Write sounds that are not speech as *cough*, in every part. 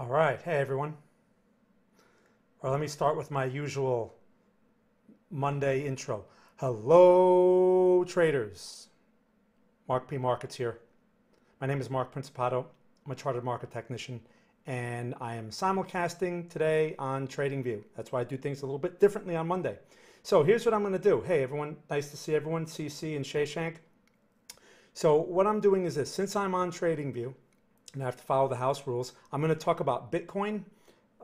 All right. Hey, everyone. Well, let me start with my usual Monday intro. Hello, traders. Marc P. Markets here. My name is Marc Principato. I'm a chartered market technician, and I am simulcasting today on TradingView. That's why I do things a little bit differently on Monday. So here's what I'm going to do. Hey, everyone. Nice to see everyone. CC and Shayshank. So what I'm doing is this. Since I'm on TradingView, and I have to follow the house rules. I'm going to talk about Bitcoin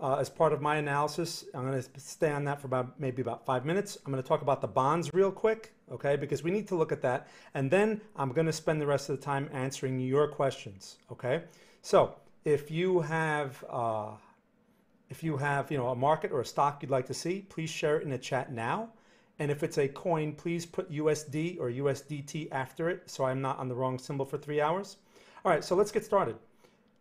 uh, as part of my analysis. I'm going to stay on that for about maybe about five minutes. I'm going to talk about the bonds real quick, okay, because we need to look at that. And then I'm going to spend the rest of the time answering your questions, okay? So if you have uh, if you have you know a market or a stock you'd like to see, please share it in the chat now. And if it's a coin, please put USD or USDT after it so I'm not on the wrong symbol for three hours. All right, so let's get started.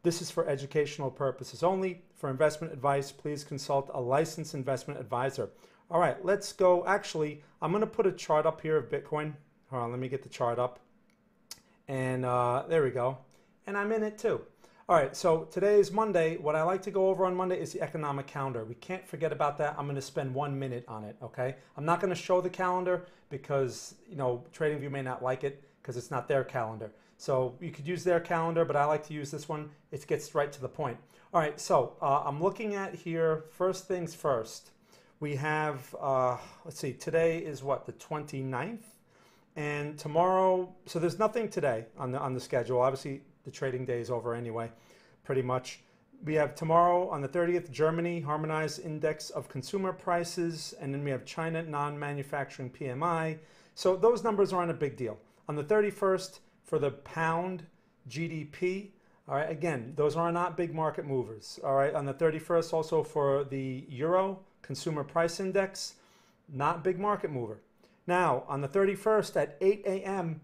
This is for educational purposes only. For investment advice, please consult a licensed investment advisor. All right, let's go. Actually, I'm going to put a chart up here of Bitcoin. Hold on, let me get the chart up. And uh, there we go. And I'm in it too. All right, so today is Monday. What I like to go over on Monday is the economic calendar. We can't forget about that. I'm going to spend one minute on it, okay? I'm not going to show the calendar because, you know, TradingView may not like it because it's not their calendar. So you could use their calendar, but I like to use this one. It gets right to the point. All right, so uh, I'm looking at here, first things first. We have, uh, let's see, today is what, the 29th? And tomorrow, so there's nothing today on the, on the schedule. Obviously, the trading day is over anyway, pretty much. We have tomorrow on the 30th, Germany harmonized index of consumer prices, and then we have China non-manufacturing PMI. So those numbers aren't a big deal. On the 31st, for the pound GDP. All right, again, those are not big market movers. All right, on the 31st, also for the Euro Consumer Price Index, not big market mover. Now, on the 31st at 8 a.m.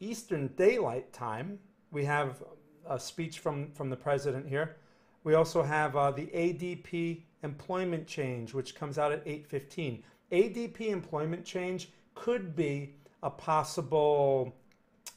Eastern Daylight Time, we have a speech from, from the president here. We also have uh, the ADP employment change, which comes out at 8.15. ADP employment change could be a possible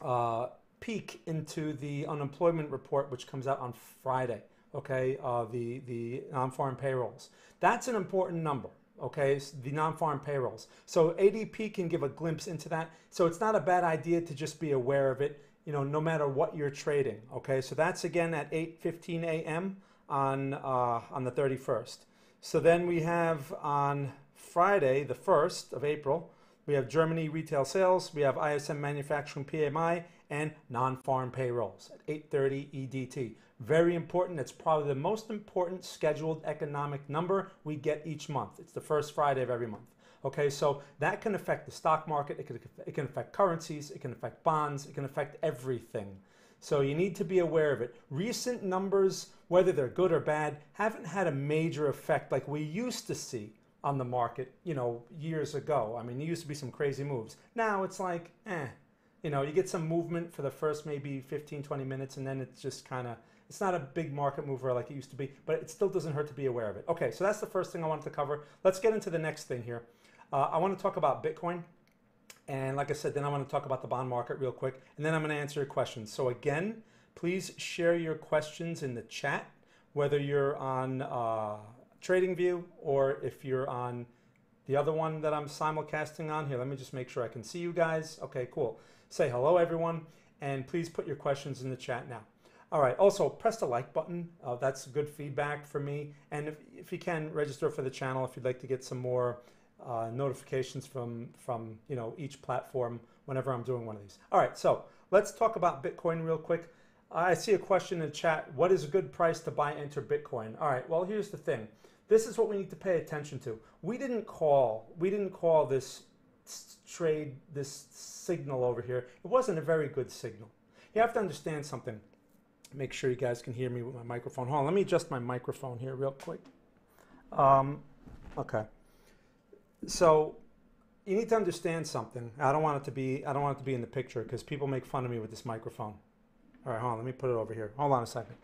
uh, peek into the unemployment report, which comes out on Friday. Okay, uh, the the non-farm payrolls. That's an important number. Okay, the non-farm payrolls. So ADP can give a glimpse into that. So it's not a bad idea to just be aware of it. You know, no matter what you're trading. Okay, so that's again at 8:15 a.m. on uh, on the 31st. So then we have on Friday, the 1st of April, we have Germany retail sales, we have ISM manufacturing PMI, and non-farm payrolls at 8:30 EDT. Very important. It's probably the most important scheduled economic number we get each month. It's the first Friday of every month. Okay, so that can affect the stock market. It can, it can affect currencies. It can affect bonds. It can affect everything. So you need to be aware of it. Recent numbers, whether they're good or bad, haven't had a major effect like we used to see on the market, you know, years ago. I mean, there used to be some crazy moves. Now it's like, eh, you know, you get some movement for the first maybe 15, 20 minutes, and then it's just kind of, it's not a big market mover like it used to be, but it still doesn't hurt to be aware of it. Okay, so that's the first thing I wanted to cover. Let's get into the next thing here. Uh, I want to talk about Bitcoin. And like I said, then I want to talk about the bond market real quick, and then I'm going to answer your questions. So again, please share your questions in the chat, whether you're on uh, TradingView, or if you're on the other one that I'm simulcasting on here, let me just make sure I can see you guys. Okay, cool. Say hello, everyone, and please put your questions in the chat now. All right, also press the like button. Uh, that's good feedback for me. And if, if you can, register for the channel if you'd like to get some more uh, notifications from, from you know, each platform whenever I'm doing one of these. All right, so let's talk about Bitcoin real quick. I see a question in the chat. What is a good price to buy enter Bitcoin? All right, well, here's the thing. This is what we need to pay attention to. We didn't call, we didn't call this trade, this signal over here. It wasn't a very good signal. You have to understand something. Make sure you guys can hear me with my microphone. Hold on, let me adjust my microphone here real quick. Um, okay. So you need to understand something. I don't want it to be I don't want it to be in the picture because people make fun of me with this microphone. All right, hold on, let me put it over here. Hold on a second.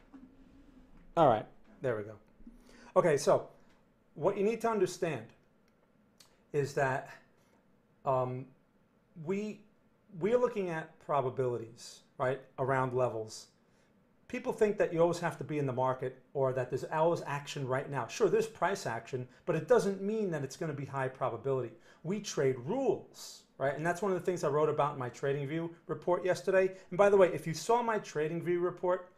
All right, there we go. Okay, so what you need to understand is that um, we we're looking at probabilities, right, around levels. people think that you always have to be in the market or that there's always action right now. Sure, there's price action, but it doesn't mean that it's going to be high probability. We trade rules, right? And that's one of the things I wrote about in my Trading View report yesterday. And by the way, if you saw my Trading View report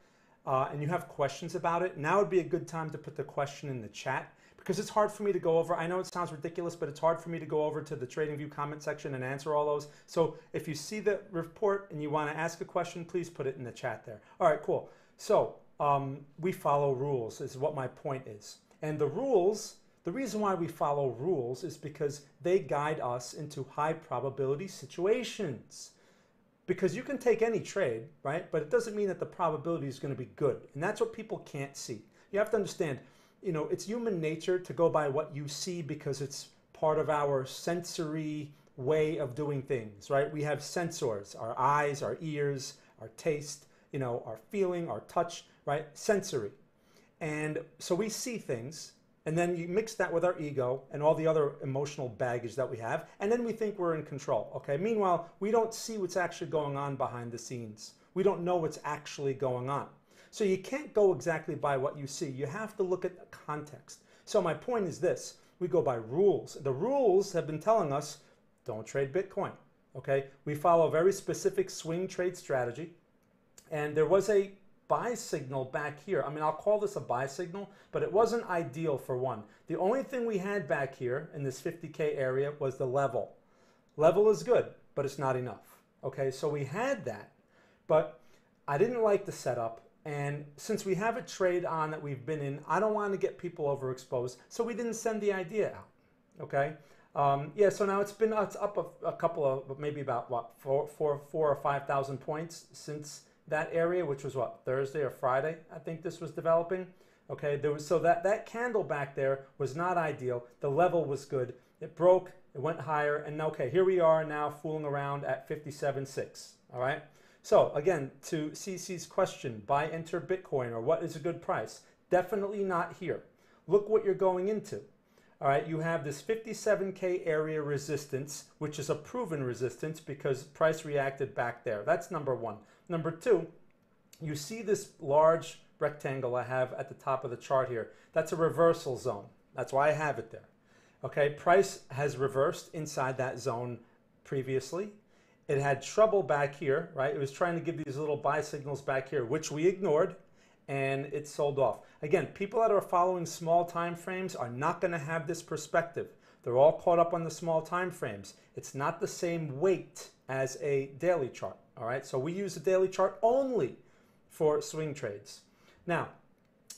uh, and you have questions about it, now would be a good time to put the question in the chat because it's hard for me to go over. I know it sounds ridiculous, but it's hard for me to go over to the TradingView comment section and answer all those. So if you see the report and you want to ask a question, please put it in the chat there. All right, cool. So um, we follow rules is what my point is. And the rules, the reason why we follow rules is because they guide us into high probability situations. Because you can take any trade, right? But it doesn't mean that the probability is going to be good. And that's what people can't see. You have to understand you know, it's human nature to go by what you see because it's part of our sensory way of doing things, right? We have sensors, our eyes, our ears, our taste, you know, our feeling, our touch, right? Sensory. And so we see things, and then you mix that with our ego and all the other emotional baggage that we have, and then we think we're in control, okay? Meanwhile, we don't see what's actually going on behind the scenes. We don't know what's actually going on. So you can't go exactly by what you see. You have to look at the context. So my point is this. We go by rules. The rules have been telling us don't trade Bitcoin. Okay? We follow a very specific swing trade strategy. And there was a buy signal back here. I mean, I'll call this a buy signal, but it wasn't ideal for one. The only thing we had back here in this 50K area was the level. Level is good, but it's not enough. Okay, so we had that, but I didn't like the setup. And since we have a trade on that we've been in, I don't want to get people overexposed. So we didn't send the idea out. Okay. Um, yeah. So now it's been it's up a, a, couple of maybe about what four, four, four or five thousand points since that area, which was what Thursday or Friday. I think this was developing. Okay. There was so that that candle back there was not ideal. The level was good. It broke. It went higher. And okay, here we are now fooling around at 57.6. All right. So again, to CC's question, buy enter Bitcoin or what is a good price? Definitely not here. Look what you're going into. All right, you have this 57K area resistance, which is a proven resistance because price reacted back there. That's number one. Number two, you see this large rectangle I have at the top of the chart here. That's a reversal zone. That's why I have it there. Okay, price has reversed inside that zone previously. It had trouble back here, right? It was trying to give these little buy signals back here, which we ignored, and it sold off. Again, people that are following small time frames are not going to have this perspective. They're all caught up on the small time frames. It's not the same weight as a daily chart, all right? So we use the daily chart only for swing trades. Now,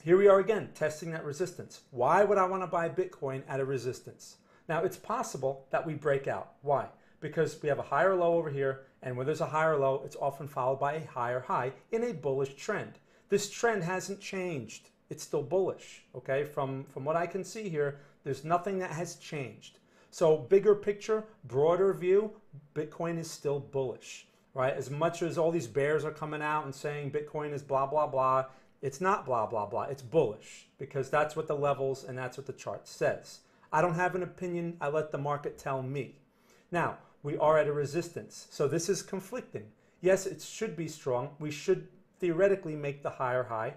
here we are again, testing that resistance. Why would I want to buy Bitcoin at a resistance? Now, it's possible that we break out. Why? because we have a higher low over here, and when there's a higher low, it's often followed by a higher high in a bullish trend. This trend hasn't changed. It's still bullish, okay? From, from what I can see here, there's nothing that has changed. So bigger picture, broader view, Bitcoin is still bullish, right? As much as all these bears are coming out and saying Bitcoin is blah, blah, blah, it's not blah, blah, blah. It's bullish because that's what the levels and that's what the chart says. I don't have an opinion. I let the market tell me. Now, we are at a resistance. So this is conflicting. Yes, it should be strong. We should theoretically make the higher high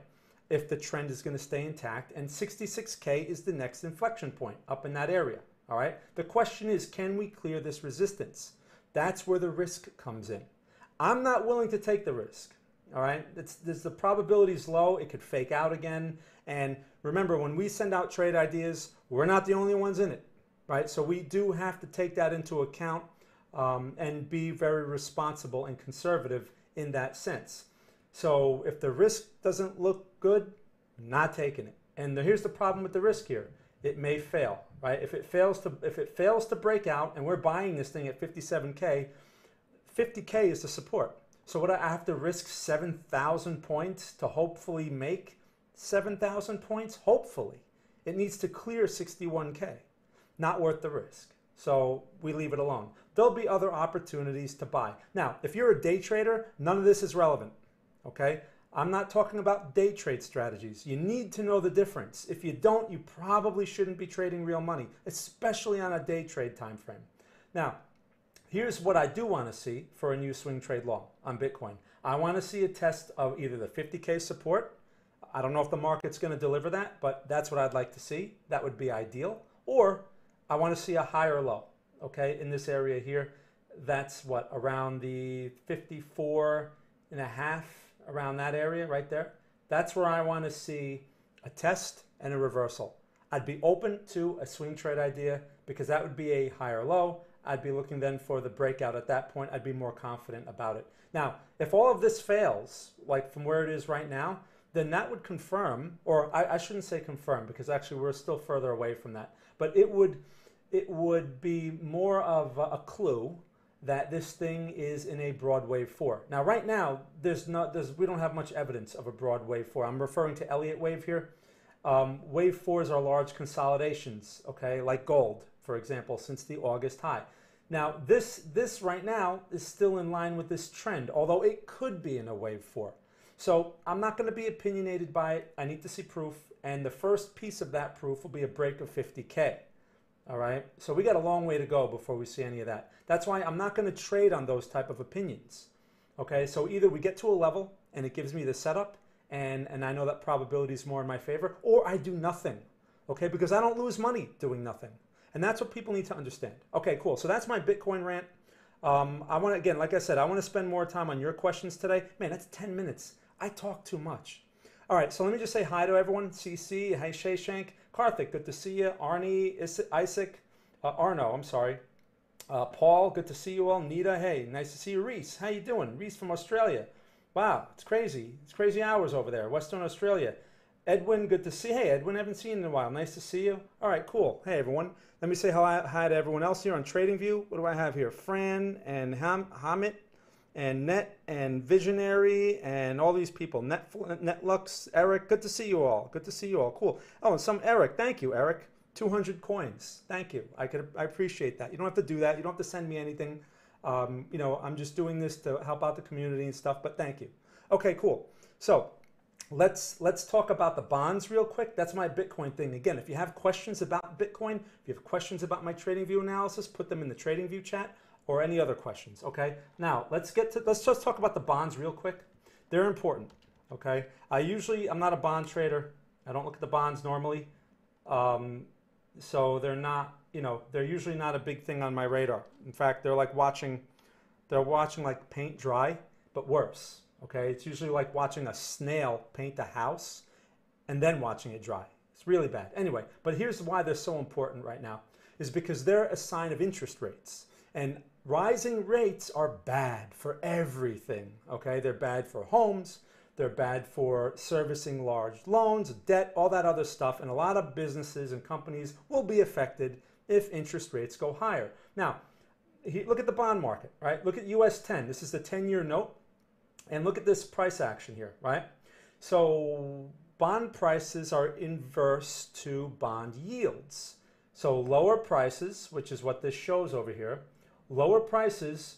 if the trend is going to stay intact. And 66K is the next inflection point up in that area. All right. The question is, can we clear this resistance? That's where the risk comes in. I'm not willing to take the risk. All right. It's, the probability is low. It could fake out again. And remember, when we send out trade ideas, we're not the only ones in it. Right. So we do have to take that into account um, and be very responsible and conservative in that sense. So if the risk doesn't look good, not taking it. And the, here's the problem with the risk here: it may fail, right? If it fails to if it fails to break out, and we're buying this thing at 57k, 50k is the support. So what I have to risk 7,000 points to hopefully make 7,000 points? Hopefully, it needs to clear 61k. Not worth the risk. So we leave it alone. There'll be other opportunities to buy. Now, if you're a day trader, none of this is relevant. Okay? I'm not talking about day trade strategies. You need to know the difference. If you don't, you probably shouldn't be trading real money, especially on a day trade time frame. Now, here's what I do want to see for a new swing trade long on Bitcoin. I want to see a test of either the 50K support. I don't know if the market's going to deliver that, but that's what I'd like to see. That would be ideal. Or I want to see a higher low, okay, in this area here. That's what, around the 54 and a half, around that area right there. That's where I want to see a test and a reversal. I'd be open to a swing trade idea because that would be a higher low. I'd be looking then for the breakout at that point. I'd be more confident about it. Now, if all of this fails, like from where it is right now, then that would confirm, or I, I shouldn't say confirm because actually we're still further away from that, but it would, it would be more of a clue that this thing is in a broad wave four. Now, right now, there's not, there's, we don't have much evidence of a broad wave four. I'm referring to Elliott wave here. Um, wave fours are large consolidations, okay, like gold, for example, since the August high. Now, this, this right now is still in line with this trend, although it could be in a wave four. So I'm not going to be opinionated by it. I need to see proof. And the first piece of that proof will be a break of 50K. All right. So we got a long way to go before we see any of that. That's why I'm not going to trade on those type of opinions. Okay. So either we get to a level and it gives me the setup and, and I know that probability is more in my favor, or I do nothing. Okay. Because I don't lose money doing nothing. And that's what people need to understand. Okay, cool. So that's my Bitcoin rant. Um, I want to, again, like I said, I want to spend more time on your questions today. Man, that's 10 minutes. I talk too much. All right, so let me just say hi to everyone. CC, hey Shay Shank, Karthik, good to see you. Arnie, Isaac, uh, Arno, I'm sorry. Uh, Paul, good to see you all. Nita, hey, nice to see you. Reese, how you doing? Reese from Australia. Wow, it's crazy. It's crazy hours over there, Western Australia. Edwin, good to see. Hey, Edwin, haven't seen you in a while. Nice to see you. All right, cool. Hey, everyone. Let me say hi, to everyone else here on TradingView. What do I have here? Fran and Ham, Hamit and Net and Visionary and all these people. Net, Netlux, Eric, good to see you all. Good to see you all. Cool. Oh, and some Eric. Thank you, Eric. 200 coins. Thank you. I could I appreciate that. You don't have to do that. You don't have to send me anything. Um, you know, I'm just doing this to help out the community and stuff, but thank you. Okay, cool. So let's let's talk about the bonds real quick. That's my Bitcoin thing. Again, if you have questions about Bitcoin, if you have questions about my trading view analysis, put them in the trading view chat or any other questions, okay? Now, let's get to, let's just talk about the bonds real quick. They're important, okay? I usually, I'm not a bond trader. I don't look at the bonds normally. Um, so they're not, you know, they're usually not a big thing on my radar. In fact, they're like watching, they're watching like paint dry, but worse, okay? It's usually like watching a snail paint a house and then watching it dry. It's really bad. Anyway, but here's why they're so important right now, is because they're a sign of interest rates. And rising rates are bad for everything, okay? They're bad for homes, they're bad for servicing large loans, debt, all that other stuff. And a lot of businesses and companies will be affected if interest rates go higher. Now, look at the bond market, right? Look at US 10. This is the 10 year note. And look at this price action here, right? So bond prices are inverse to bond yields. So lower prices, which is what this shows over here, Lower prices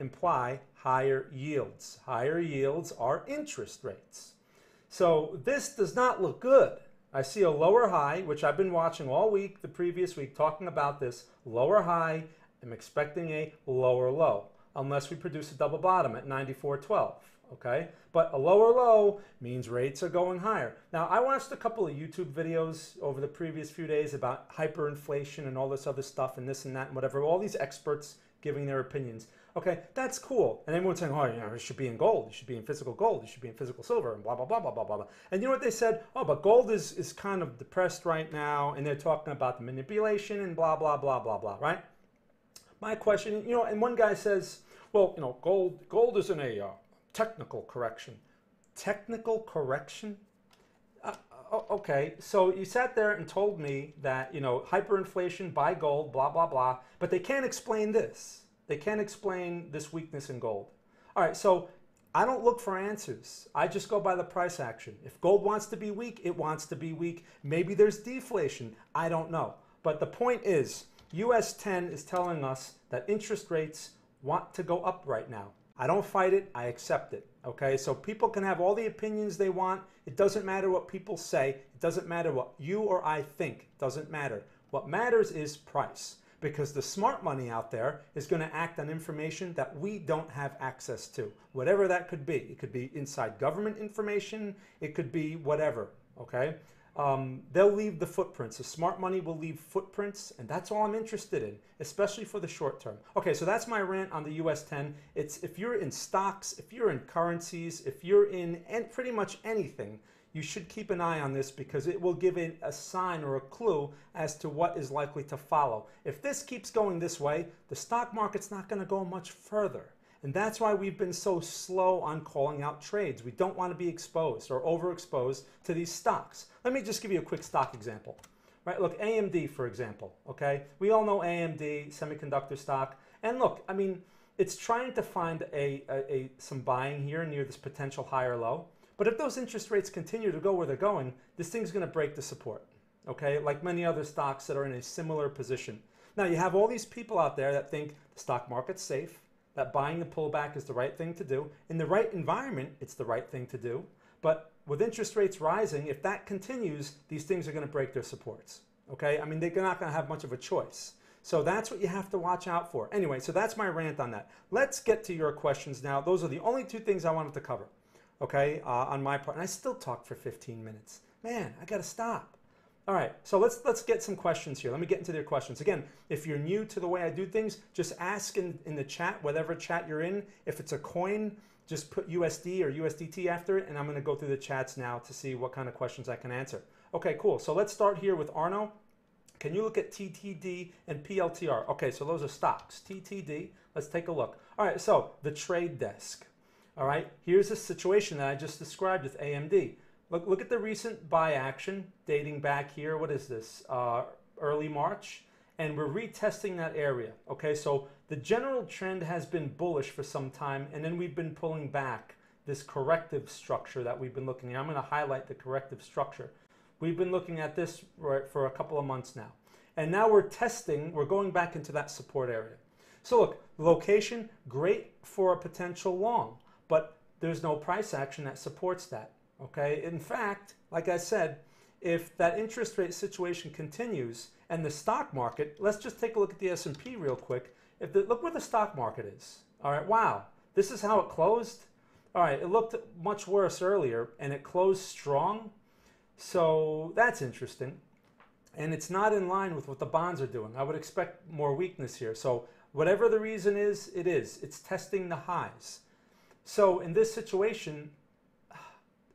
imply higher yields. Higher yields are interest rates. So this does not look good. I see a lower high, which I've been watching all week, the previous week, talking about this lower high. I'm expecting a lower low, unless we produce a double bottom at 94.12 okay? But a lower low means rates are going higher. Now, I watched a couple of YouTube videos over the previous few days about hyperinflation and all this other stuff and this and that and whatever. All these experts giving their opinions. Okay, that's cool. And everyone's saying, oh, you know, it should be in gold. It should be in physical gold. It should be in physical silver and blah, blah, blah, blah, blah, blah. And you know what they said? Oh, but gold is, is kind of depressed right now. And they're talking about the manipulation and blah, blah, blah, blah, blah, right? My question, you know, and one guy says, well, you know, gold, gold is in a uh, technical correction. Technical correction? Uh, okay, so you sat there and told me that, you know, hyperinflation, buy gold, blah, blah, blah, but they can't explain this. They can't explain this weakness in gold. All right, so I don't look for answers. I just go by the price action. If gold wants to be weak, it wants to be weak. Maybe there's deflation. I don't know. But the point is, US 10 is telling us that interest rates want to go up right now. I don't fight it, I accept it. Okay, so people can have all the opinions they want. It doesn't matter what people say, it doesn't matter what you or I think, it doesn't matter. What matters is price. because the smart money out there is going to act on information that we don't have access to, whatever that could be. It could be inside government information, it could be whatever, okay? Um, they'll leave the footprints. The smart money will leave footprints, and that's all I'm interested in, especially for the short term. Okay, so that's my rant on the US 10. It's if you're in stocks, if you're in currencies, if you're in and pretty much anything, you should keep an eye on this because it will give it a sign or a clue as to what is likely to follow. If this keeps going this way, the stock market's not going to go much further. And that's why we've been so slow on calling out trades. We don't want to be exposed or overexposed to these stocks. Let me just give you a quick stock example. Right, look, AMD, for example, okay? We all know AMD, semiconductor stock. And look, I mean, it's trying to find a, a, a some buying here near this potential higher low. But if those interest rates continue to go where they're going, this thing's going to break the support, okay? Like many other stocks that are in a similar position. Now, you have all these people out there that think the stock market's safe, that buying the pullback is the right thing to do. In the right environment, it's the right thing to do. But with interest rates rising, if that continues, these things are going to break their supports. Okay? I mean, they're not going to have much of a choice. So that's what you have to watch out for. Anyway, so that's my rant on that. Let's get to your questions now. Those are the only two things I wanted to cover. Okay? Uh, on my part. And I still talked for 15 minutes. Man, I got to stop. All right, so let's let's get some questions here. Let me get into their questions. Again, if you're new to the way I do things, just ask in, in the chat, whatever chat you're in. If it's a coin, just put USD or USDT after it, and I'm going to go through the chats now to see what kind of questions I can answer. Okay, cool. So let's start here with Arno. Can you look at TTD and PLTR? Okay, so those are stocks. TTD, let's take a look. All right, so the trade desk. All right, here's a situation that I just described with AMD. Look, look at the recent buy action dating back here. What is this? Uh, early March. And we're retesting that area. Okay, so the general trend has been bullish for some time, and then we've been pulling back this corrective structure that we've been looking at. I'm going to highlight the corrective structure. We've been looking at this for a couple of months now. And now we're testing, we're going back into that support area. So look, location, great for a potential long, but there's no price action that supports that. Okay, in fact, like I said, if that interest rate situation continues and the stock market, let's just take a look at the S&P real quick. If the, look where the stock market is. All right, wow, this is how it closed. All right, it looked much worse earlier and it closed strong. So that's interesting. And it's not in line with what the bonds are doing. I would expect more weakness here. So whatever the reason is, it is. It's testing the highs. So in this situation,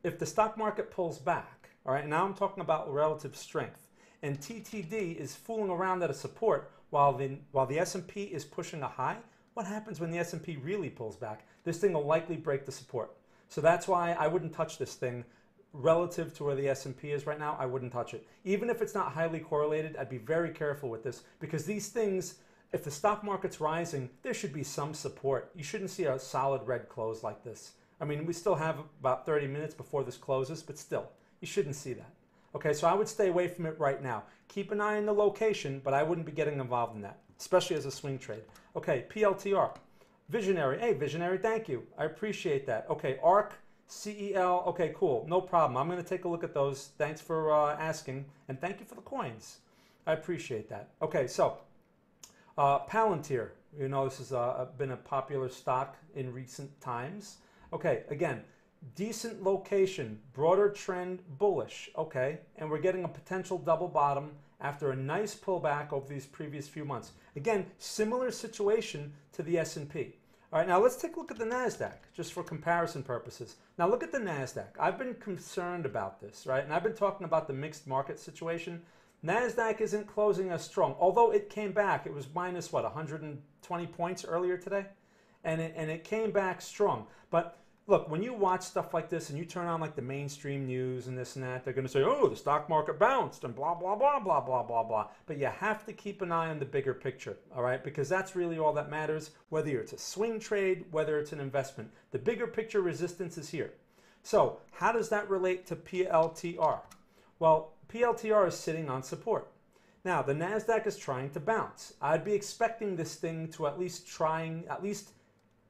if the stock market pulls back, all right, now I'm talking about relative strength, and TTD is fooling around at a support while the while the S&P is pushing a high, what happens when the S&P really pulls back? This thing will likely break the support. So that's why I wouldn't touch this thing relative to where the S&P is right now. I wouldn't touch it. Even if it's not highly correlated, I'd be very careful with this because these things if the stock market's rising, there should be some support. You shouldn't see a solid red close like this. I mean, we still have about 30 minutes before this closes, but still, you shouldn't see that. Okay, so I would stay away from it right now. Keep an eye on the location, but I wouldn't be getting involved in that, especially as a swing trade. Okay, PLTR. Visionary. Hey, Visionary, thank you. I appreciate that. Okay, ARC, CEL. Okay, cool. No problem. I'm going to take a look at those. Thanks for uh, asking, and thank you for the coins. I appreciate that. Okay, so uh, Palantir. You know, this has uh, been a popular stock in recent times. Okay, again, decent location, broader trend bullish. Okay, and we're getting a potential double bottom after a nice pullback over these previous few months. Again, similar situation to the S&P. All right, now let's take a look at the NASDAQ just for comparison purposes. Now look at the NASDAQ. I've been concerned about this, right? And I've been talking about the mixed market situation. NASDAQ isn't closing as strong, although it came back. It was minus, what, 120 points earlier today? And it, and it came back strong. But look, when you watch stuff like this and you turn on like the mainstream news and this and that, they're going to say, oh, the stock market bounced and blah, blah, blah, blah, blah, blah, blah. But you have to keep an eye on the bigger picture, all right? Because that's really all that matters, whether it's a swing trade, whether it's an investment. The bigger picture resistance is here. So, how does that relate to PLTR? Well, PLTR is sitting on support. Now, the NASDAQ is trying to bounce. I'd be expecting this thing to at least trying, at least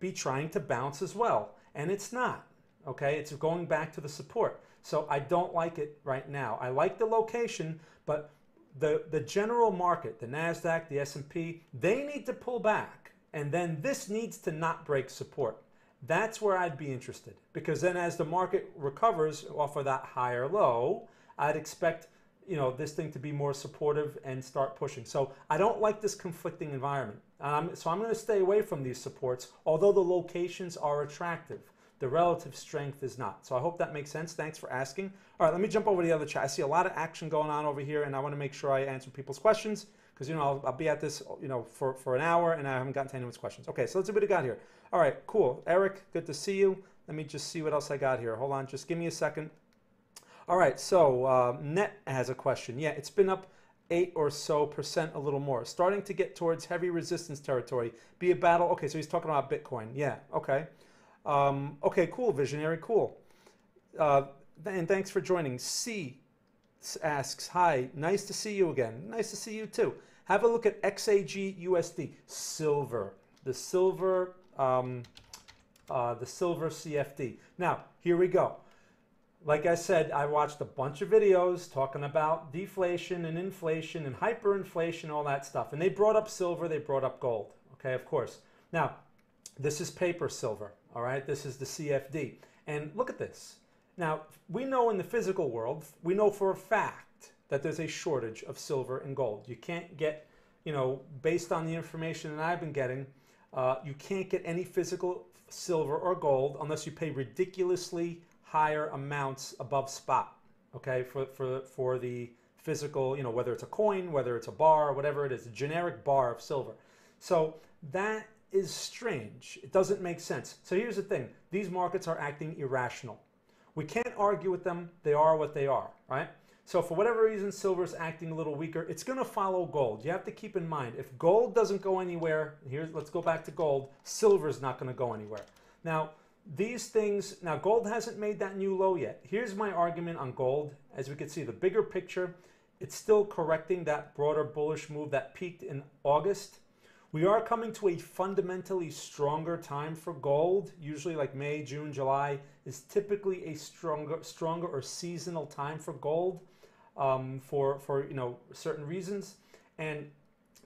be trying to bounce as well. And it's not. Okay, it's going back to the support. So I don't like it right now. I like the location, but the, the general market, the NASDAQ, the S&P, they need to pull back. And then this needs to not break support. That's where I'd be interested. Because then as the market recovers off of that higher low, I'd expect you know this thing to be more supportive and start pushing. So I don't like this conflicting environment. Um, so I'm going to stay away from these supports, although the locations are attractive. The relative strength is not. So I hope that makes sense. Thanks for asking. All right, let me jump over to the other chat. I see a lot of action going on over here, and I want to make sure I answer people's questions because you know I'll, I'll, be at this you know for, for an hour, and I haven't gotten to anyone's questions. Okay, so let's see what we got here. All right, cool. Eric, good to see you. Let me just see what else I got here. Hold on, just give me a second. All right, so uh, Net has a question. Yeah, it's been up 8 or so percent, a little more. Starting to get towards heavy resistance territory. Be a battle. Okay, so he's talking about Bitcoin. Yeah, okay. Um, okay, cool, visionary, cool. Uh, and thanks for joining. C asks, hi, nice to see you again. Nice to see you too. Have a look at XAG USD, silver. The silver, um, uh, the silver CFD. Now, here we go like I said, I watched a bunch of videos talking about deflation and inflation and hyperinflation, all that stuff. And they brought up silver, they brought up gold. Okay, of course. Now, this is paper silver, all right? This is the CFD. And look at this. Now, we know in the physical world, we know for a fact that there's a shortage of silver and gold. You can't get, you know, based on the information that I've been getting, uh, you can't get any physical silver or gold unless you pay ridiculously higher amounts above spot, okay, for, for, for the physical, you know, whether it's a coin, whether it's a bar, whatever it is, a generic bar of silver. So that is strange. It doesn't make sense. So here's the thing. These markets are acting irrational. We can't argue with them. They are what they are, right? So for whatever reason, silver is acting a little weaker. It's going to follow gold. You have to keep in mind, if gold doesn't go anywhere, here, let's go back to gold, silver is not going to go anywhere. Now, these things, now gold hasn't made that new low yet. Here's my argument on gold. As we can see, the bigger picture, it's still correcting that broader bullish move that peaked in August. We are coming to a fundamentally stronger time for gold. Usually like May, June, July is typically a stronger, stronger or seasonal time for gold um, for, for you know certain reasons. And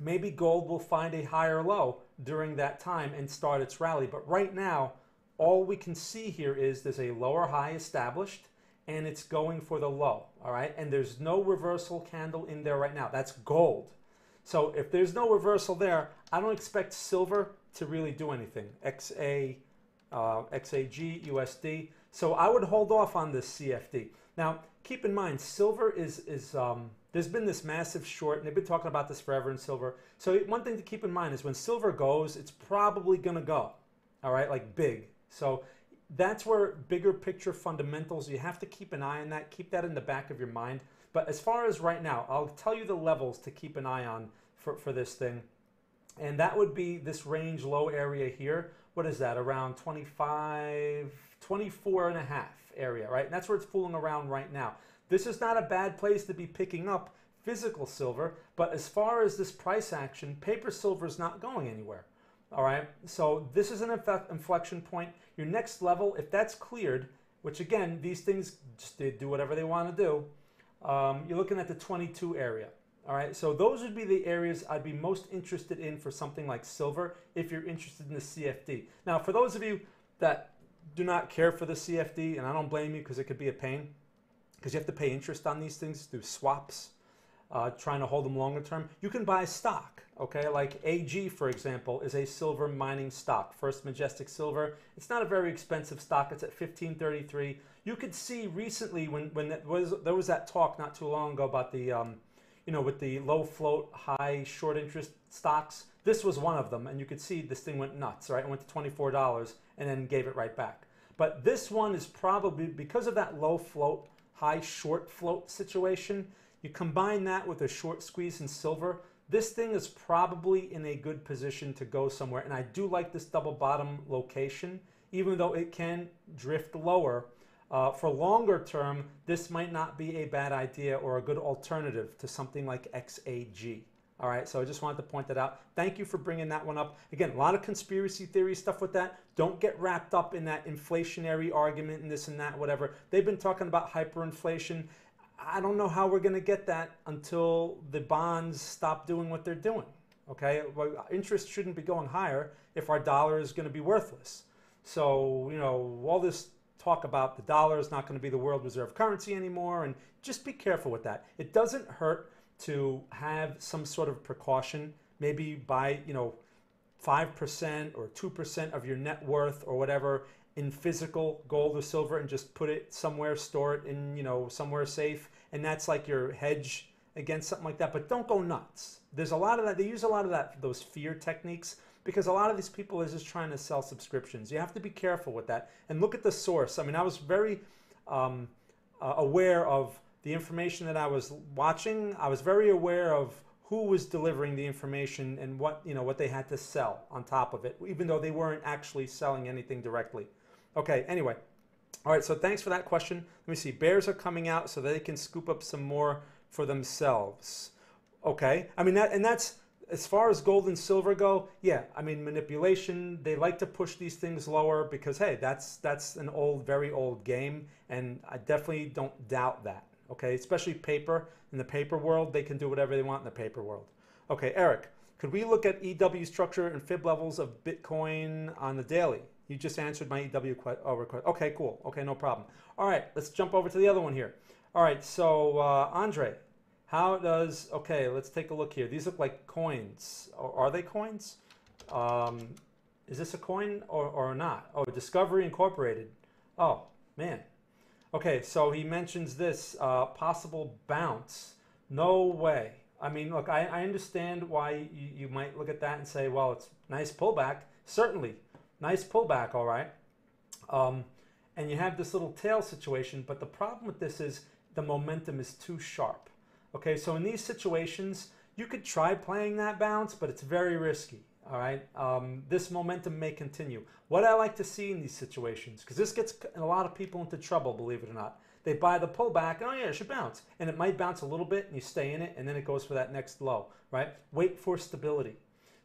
maybe gold will find a higher low during that time and start its rally. But right now, all we can see here is there's a lower high established and it's going for the low, all right? And there's no reversal candle in there right now. That's gold. So if there's no reversal there, I don't expect silver to really do anything. XA, uh, XAG, USD. So I would hold off on this CFD. Now, keep in mind, silver is, is um, there's been this massive short, and they've been talking about this forever in silver. So one thing to keep in mind is when silver goes, it's probably going to go, all right, like big. So that's where bigger picture fundamentals, you have to keep an eye on that. Keep that in the back of your mind. But as far as right now, I'll tell you the levels to keep an eye on for, for this thing. And that would be this range low area here. What is that? Around 25, 24 and a half area, right? And that's where it's fooling around right now. This is not a bad place to be picking up physical silver, but as far as this price action, paper silver is not going anywhere. All right, so this is an inflection point. Your next level, if that's cleared, which again, these things just do whatever they want to do, um, you're looking at the 22 area. All right, so those would be the areas I'd be most interested in for something like silver if you're interested in the CFD. Now, for those of you that do not care for the CFD, and I don't blame you because it could be a pain, because you have to pay interest on these things through swaps, uh, trying to hold them longer term, you can buy stock. Okay, like AG, for example, is a silver mining stock. First Majestic Silver. It's not a very expensive stock. It's at 1533. You could see recently when when there was there was that talk not too long ago about the um, you know with the low float, high short interest stocks. This was one of them, and you could see this thing went nuts. Right, it went to twenty four dollars and then gave it right back. But this one is probably because of that low float, high short float situation. You combine that with a short squeeze in silver this thing is probably in a good position to go somewhere. And I do like this double bottom location, even though it can drift lower. Uh, for longer term, this might not be a bad idea or a good alternative to something like XAG. All right, so I just wanted to point that out. Thank you for bringing that one up. Again, a lot of conspiracy theory stuff with that. Don't get wrapped up in that inflationary argument and this and that, whatever. They've been talking about hyperinflation. I don't know how we're going to get that until the bonds stop doing what they're doing. Okay, well, interest shouldn't be going higher if our dollar is going to be worthless. So, you know, all this talk about the dollar is not going to be the world reserve currency anymore, and just be careful with that. It doesn't hurt to have some sort of precaution, maybe buy, you know, 5% or 2% of your net worth or whatever in physical gold or silver and just put it somewhere, store it in, you know, somewhere safe. And that's like your hedge against something like that. But don't go nuts. There's a lot of that. They use a lot of that, those fear techniques because a lot of these people are just trying to sell subscriptions. You have to be careful with that and look at the source. I mean, I was very um, uh, aware of the information that I was watching. I was very aware of who was delivering the information and what you know what they had to sell on top of it, even though they weren't actually selling anything directly. Okay, anyway. All right, so thanks for that question. Let me see. Bears are coming out so they can scoop up some more for themselves. Okay, I mean that, and that's as far as gold and silver go. Yeah, I mean manipulation. They like to push these things lower because hey, that's that's an old, very old game, and I definitely don't doubt that. Okay, especially paper in the paper world, they can do whatever they want in the paper world. Okay, Eric, could we look at EW structure and fib levels of Bitcoin on the daily? You just answered my EW oh, request. Okay, cool. Okay, no problem. All right, let's jump over to the other one here. All right, so uh, Andre, how does, okay, let's take a look here. These look like coins. Are they coins? Um, is this a coin or, or not? Oh, Discovery Incorporated. Oh, man. Okay, so he mentions this uh, possible bounce. No way. I mean, look, I, I understand why you, you might look at that and say, well, it's nice pullback. Certainly, Nice pullback, all right. Um, and you have this little tail situation, but the problem with this is the momentum is too sharp. Okay, so in these situations, you could try playing that bounce, but it's very risky. All right, um, this momentum may continue. What I like to see in these situations, because this gets a lot of people into trouble, believe it or not. They buy the pullback, oh yeah, it should bounce. And it might bounce a little bit and you stay in it and then it goes for that next low, right? Wait for stability.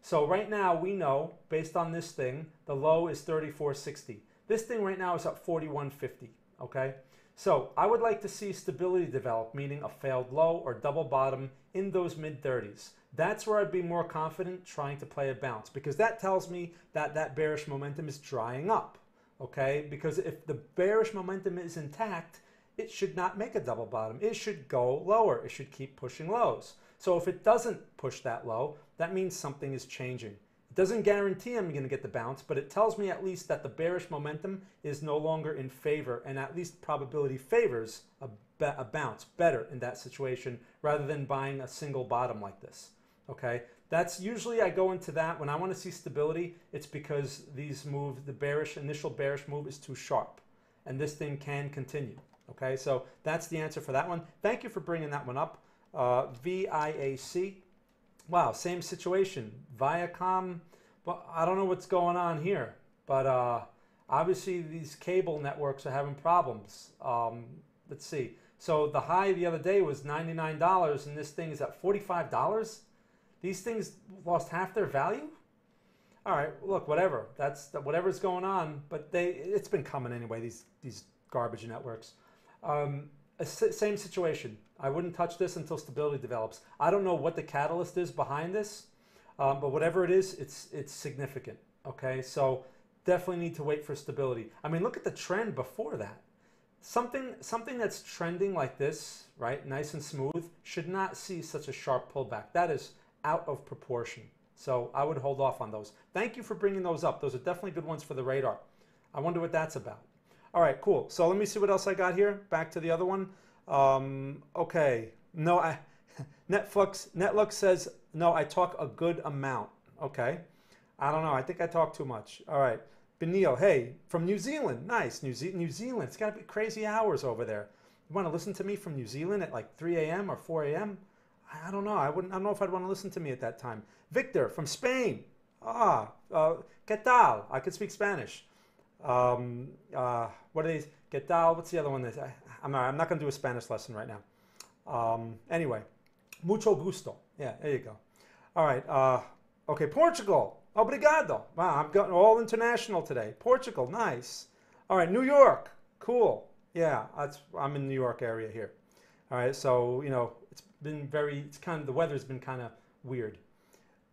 So right now we know, based on this thing, the low is 34.60. This thing right now is at 41.50, okay? So I would like to see stability develop, meaning a failed low or double bottom in those mid 30s. That's where I'd be more confident trying to play a bounce because that tells me that that bearish momentum is drying up, okay? Because if the bearish momentum is intact, it should not make a double bottom. It should go lower. It should keep pushing lows. So if it doesn't push that low, that means something is changing. It doesn't guarantee I'm going to get the bounce, but it tells me at least that the bearish momentum is no longer in favor, and at least probability favors a, a bounce better in that situation rather than buying a single bottom like this. Okay, that's usually I go into that when I want to see stability. It's because these move, the bearish initial bearish move is too sharp, and this thing can continue. Okay, so that's the answer for that one. Thank you for bringing that one up. Uh, VIAC. Wow, same situation. Viacom. Well, I don't know what's going on here, but uh, obviously these cable networks are having problems. Um, let's see. So the high the other day was $99, and this thing is at $45. These things lost half their value. All right, look, whatever. That's whatever's going on, but they it's been coming anyway. These these garbage networks. Um, same situation. I wouldn't touch this until stability develops. I don't know what the catalyst is behind this, um, but whatever it is, it's it's significant. Okay, so definitely need to wait for stability. I mean, look at the trend before that. Something something that's trending like this, right, nice and smooth, should not see such a sharp pullback. That is out of proportion. So I would hold off on those. Thank you for bringing those up. Those are definitely good ones for the radar. I wonder what that's about. All right, cool. So let me see what else I got here. Back to the other one. Um, okay. No, I, *laughs* Netflix, Netlux says, no, I talk a good amount. Okay. I don't know. I think I talk too much. All right. Benil, hey, from New Zealand. Nice. New, Ze- New Zealand. It's got to be crazy hours over there. You want to listen to me from New Zealand at like 3 a.m. or 4 a.m.? I don't know. I wouldn't. I don't know if I'd want to listen to me at that time. Victor from Spain. Ah, uh, ¿qué tal? I could speak Spanish. Um, uh, what are these? ¿Qué tal? What's the other one? I'm not, I'm not going to do a Spanish lesson right now. Um, anyway, mucho gusto. Yeah, there you go. All right. Uh, okay, Portugal. Obrigado. Wow, I'm going all international today. Portugal, nice. All right, New York. Cool. Yeah, that's, I'm in the New York area here. All right, so you know it's been very, it's kind of the weather's been kind of weird.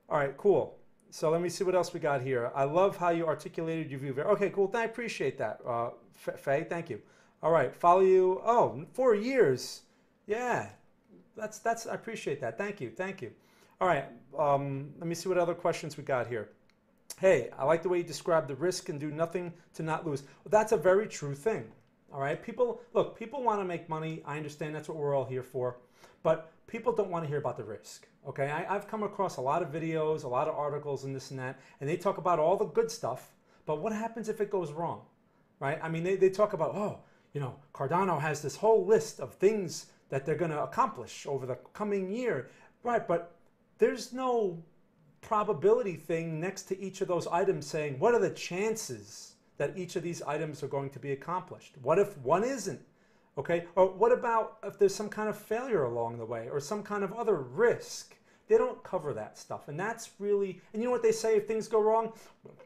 All right, cool. So let me see what else we got here. I love how you articulated your view. Okay, cool. I appreciate that, uh, Faye. Thank you. All right, follow you. Oh, four years. Yeah, that's that's. I appreciate that. Thank you. Thank you. All right. Um, let me see what other questions we got here. Hey, I like the way you describe the risk and do nothing to not lose. Well, that's a very true thing. All right. People look. People want to make money. I understand that's what we're all here for, but people don't want to hear about the risk. Okay. I, I've come across a lot of videos, a lot of articles, and this and that, and they talk about all the good stuff. But what happens if it goes wrong? Right. I mean, they, they talk about oh, you know, Cardano has this whole list of things that they're going to accomplish over the coming year. Right. But there's no probability thing next to each of those items saying, what are the chances that each of these items are going to be accomplished? What if one isn't? Okay, or what about if there's some kind of failure along the way or some kind of other risk? They don't cover that stuff. And that's really, and you know what they say if things go wrong?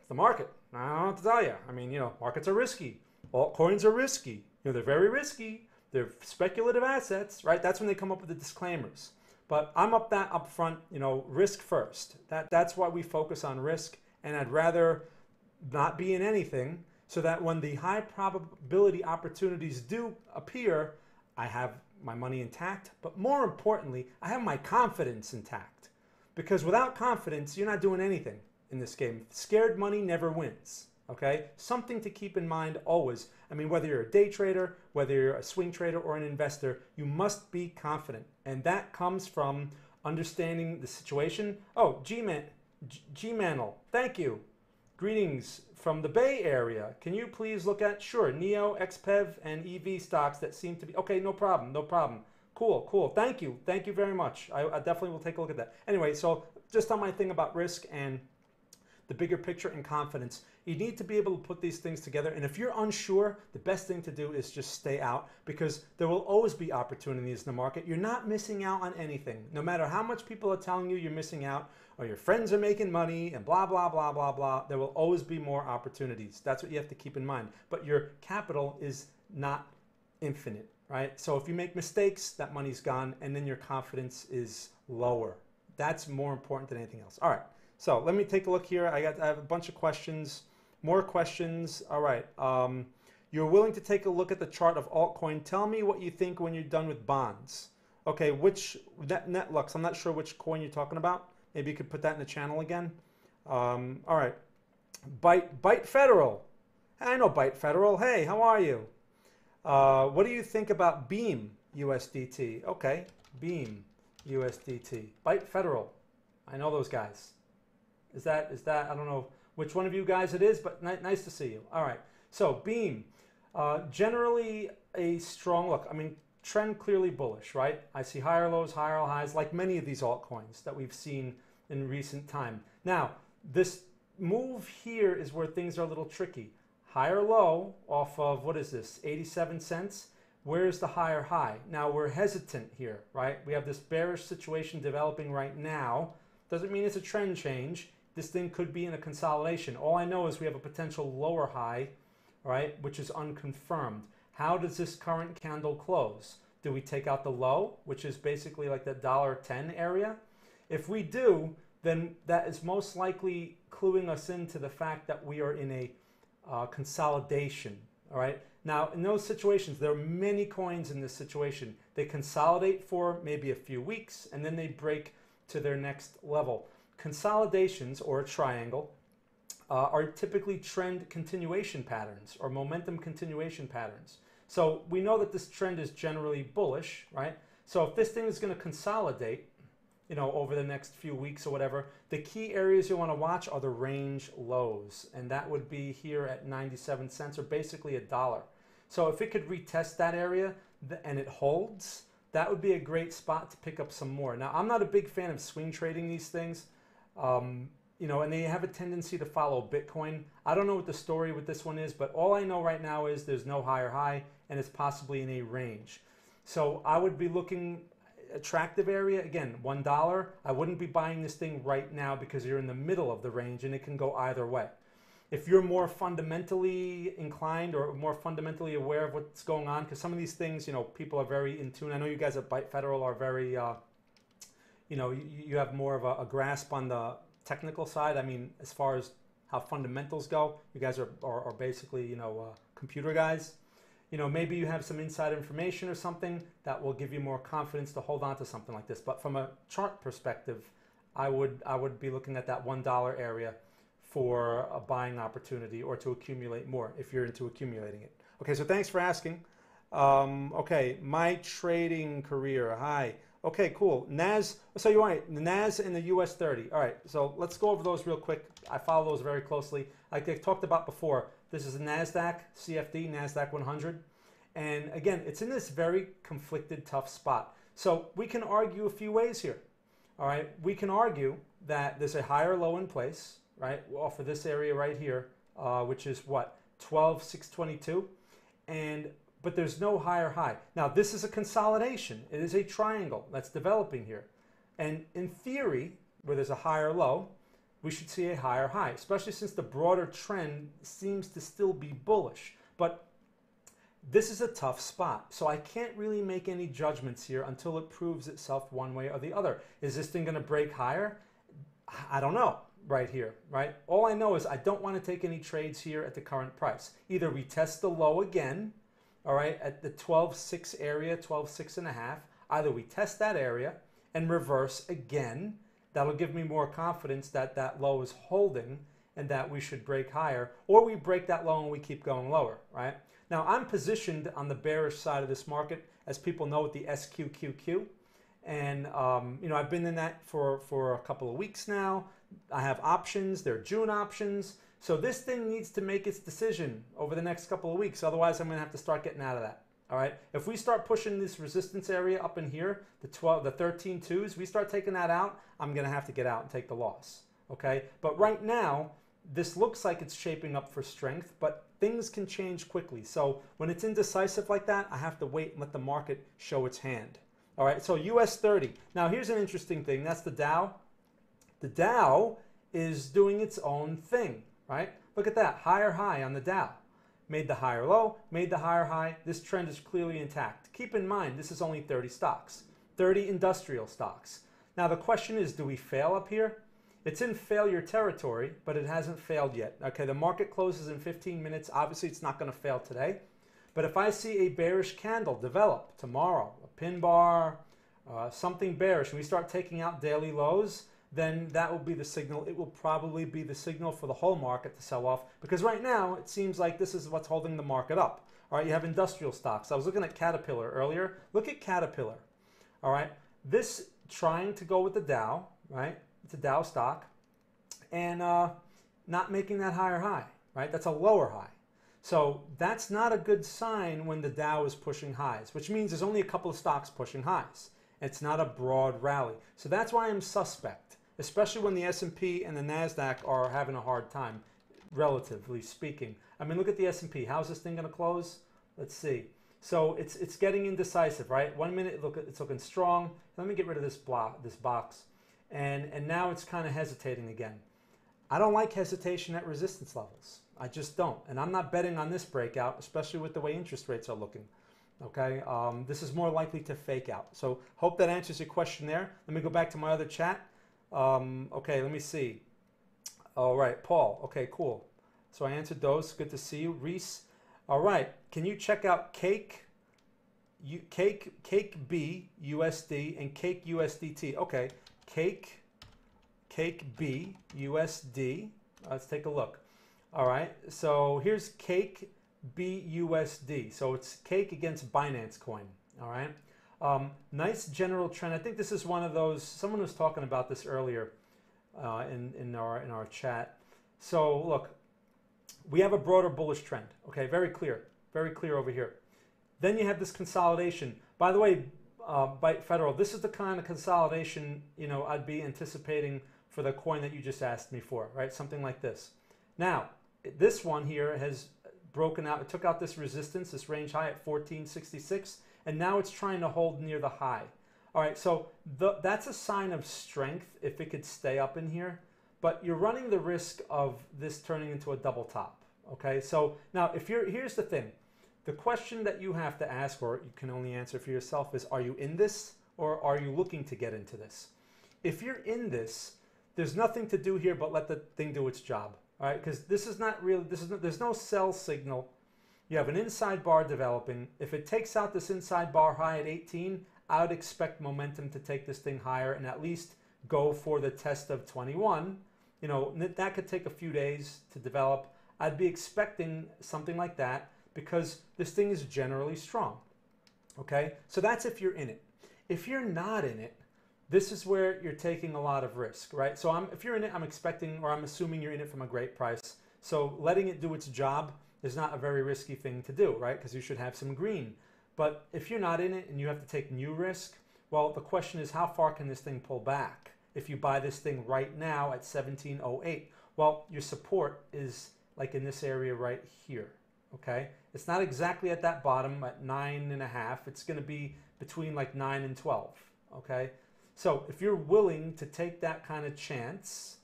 The market. I don't what to tell you. I mean, you know, markets are risky. Altcoins are risky. You know, they're very risky. They're speculative assets, right? That's when they come up with the disclaimers. But I'm up that up front, you know, risk first. That, that's why we focus on risk. And I'd rather not be in anything so that when the high probability opportunities do appear, I have my money intact. But more importantly, I have my confidence intact. Because without confidence, you're not doing anything in this game. Scared money never wins. Okay? Something to keep in mind always. I mean, whether you're a day trader, whether you're a swing trader or an investor, you must be confident. And that comes from understanding the situation. Oh, G-Man, G-Mantle, thank you. Greetings from the Bay Area. Can you please look at, sure, NIO, XPEV, and EV stocks that seem to be, okay, no problem, no problem. Cool, cool. Thank you. Thank you very much. I, I definitely will take a look at that. Anyway, so just on my thing about risk and the bigger picture and confidence. You need to be able to put these things together. And if you're unsure, the best thing to do is just stay out because there will always be opportunities in the market. You're not missing out on anything. No matter how much people are telling you you're missing out or your friends are making money and blah, blah, blah, blah, blah, there will always be more opportunities. That's what you have to keep in mind. But your capital is not infinite, right? So if you make mistakes, that money's gone and then your confidence is lower. That's more important than anything else. All right. So let me take a look here. I got I have a bunch of questions, more questions. All right. Um, you're willing to take a look at the chart of altcoin. Tell me what you think when you're done with bonds. Okay, which net, Netlux? I'm not sure which coin you're talking about. Maybe you could put that in the channel again. Um, all right. Byte Byte Federal. I know Byte Federal. Hey, how are you? Uh, what do you think about Beam USDT? Okay, Beam USDT. Byte Federal. I know those guys. Is that, is that, I don't know which one of you guys it is, but nice to see you. All right. So Beam, uh, generally a strong look. I mean, trend clearly bullish, right? I see higher lows, higher highs, like many of these altcoins that we've seen in recent time. Now, this move here is where things are a little tricky. Higher low off of, what is this, 87 cents? Where's the higher high? Now, we're hesitant here, right? We have this bearish situation developing right now. Doesn't mean it's a trend change this thing could be in a consolidation. All I know is we have a potential lower high, right, which is unconfirmed. How does this current candle close? Do we take out the low, which is basically like the dollar ten area? If we do, then that is most likely cluing us into the fact that we are in a uh, consolidation. All right. Now, in those situations, there are many coins in this situation. They consolidate for maybe a few weeks and then they break to their next level. Consolidations, or a triangle, uh, are typically trend continuation patterns or momentum continuation patterns. So we know that this trend is generally bullish, right? So if this thing is going to consolidate, you know, over the next few weeks or whatever, the key areas you want to watch are the range lows, and that would be here at 97 cents or basically a dollar. So if it could retest that area and it holds, that would be a great spot to pick up some more. Now, I'm not a big fan of swing trading these things. Um, you know, and they have a tendency to follow Bitcoin. I don't know what the story with this one is, but all I know right now is there's no higher high and it's possibly in a range. So I would be looking attractive area again one dollar i wouldn't be buying this thing right now because you're in the middle of the range and it can go either way if you're more fundamentally inclined or more fundamentally aware of what's going on, because some of these things, you know, people are very in tune. I know you guys at Byte Federal are very, uh, you know, you, you have more of a, a, grasp on the technical side. I mean, as far as how fundamentals go, you guys are, are, are basically, you know, uh, computer guys. You know, maybe you have some inside information or something that will give you more confidence to hold on to something like this. But from a chart perspective, I would I would be looking at that one dollar area for a buying opportunity or to accumulate more if you're into accumulating it. Okay, so thanks for asking. Um, okay, my trading career. Hi. Okay, cool. NAS. So you want the NAS and the US 30. All right, so let's go over those real quick. I follow those very closely. Like I talked about before, this is a NASDAQ CFD, NASDAQ 100. And again, it's in this very conflicted, tough spot. So we can argue a few ways here. All right, we can argue that there's a higher low in place, right, off of this area right here, uh, which is what, 12,622. And but there's no higher high. Now, this is a consolidation. It is a triangle that's developing here. And in theory, where there's a higher low, we should see a higher high, especially since the broader trend seems to still be bullish. But this is a tough spot. So I can't really make any judgments here until it proves itself one way or the other. Is this thing going to break higher? I don't know right here, right? All I know is I don't want to take any trades here at the current price. Either we test the low again all right, at the 12.6 area, 12.6 and a half. Either we test that area and reverse again. That'll give me more confidence that that low is holding and that we should break higher, or we break that low and we keep going lower, right? Now, I'm positioned on the bearish side of this market, as people know, with the SQQQ. And, um, you know, I've been in that for, for a couple of weeks now. I have options, they're June options. So this thing needs to make its decision over the next couple of weeks. Otherwise, I'm going to have to start getting out of that. All right. If we start pushing this resistance area up in here, the 12, the 13 twos, we start taking that out, I'm going to have to get out and take the loss. Okay. But right now, this looks like it's shaping up for strength, but things can change quickly. So when it's indecisive like that, I have to wait and let the market show its hand. All right. So US 30. Now here's an interesting thing. That's the Dow. The Dow is doing its own thing right? Look at that, higher high on the Dow. Made the higher low, made the higher high. This trend is clearly intact. Keep in mind, this is only 30 stocks, 30 industrial stocks. Now the question is, do we fail up here? It's in failure territory, but it hasn't failed yet. Okay, the market closes in 15 minutes. Obviously, it's not going to fail today. But if I see a bearish candle develop tomorrow, a pin bar, uh, something bearish, and we start taking out daily lows, then that will be the signal. It will probably be the signal for the whole market to sell off because right now it seems like this is what's holding the market up. All right, you have industrial stocks. I was looking at Caterpillar earlier. Look at Caterpillar. All right, this trying to go with the Dow, right? It's a Dow stock, and uh, not making that higher high, right? That's a lower high. So that's not a good sign when the Dow is pushing highs, which means there's only a couple of stocks pushing highs. It's not a broad rally. So that's why I'm suspect especially when the S&P and the Nasdaq are having a hard time, relatively speaking. I mean, look at the S&P. How's this thing going to close? Let's see. So it's it's getting indecisive, right? One minute look it's looking strong. Let me get rid of this block, this box, and and now it's kind of hesitating again. I don't like hesitation at resistance levels. I just don't, and I'm not betting on this breakout, especially with the way interest rates are looking. Okay, um, this is more likely to fake out. So hope that answers your question there. Let me go back to my other chat. Um, okay, let me see. All right, Paul. Okay, cool. So I answered those. Good to see you, Reese. All right, can you check out Cake, you, Cake, Cake B USD and Cake USDT? Okay, Cake, Cake B USD. Let's take a look. All right, so here's Cake BUSD. So it's Cake against Binance Coin. All right. Um, nice general trend. I think this is one of those. Someone was talking about this earlier uh, in in our in our chat. So look, we have a broader bullish trend. Okay, very clear, very clear over here. Then you have this consolidation. By the way, uh, Byte Federal, this is the kind of consolidation you know I'd be anticipating for the coin that you just asked me for, right? Something like this. Now, this one here has broken out. It took out this resistance, this range high at 1466 and now it's trying to hold near the high. All right, so the, that's a sign of strength if it could stay up in here. but you're running the risk of this turning into a double top. Okay, so now if you're, here's the thing. The question that you have to ask, or you can only answer for yourself, is are you in this or are you looking to get into this? If you're in this, there's nothing to do here but let the thing do its job. All right, because this is not really, this is there's no sell signal. You have an inside bar developing. If it takes out this inside bar high at 18, I would expect momentum to take this thing higher and at least go for the test of 21. You know, that could take a few days to develop. I'd be expecting something like that because this thing is generally strong. Okay, so that's if you're in it. If you're not in it, this is where you're taking a lot of risk, right? So I'm, if you're in it, I'm expecting or I'm assuming you're in it from a great price. So letting it do its job is not a very risky thing to do, right? Because you should have some green. But if you're not in it and you have to take new risk, well, the question is how far can this thing pull back? If you buy this thing right now at 1708, well, your support is like in this area right here, okay? It's not exactly at that bottom at nine and a half. It's gonna be between like nine and 12, okay? So if you're willing to take that kind of chance,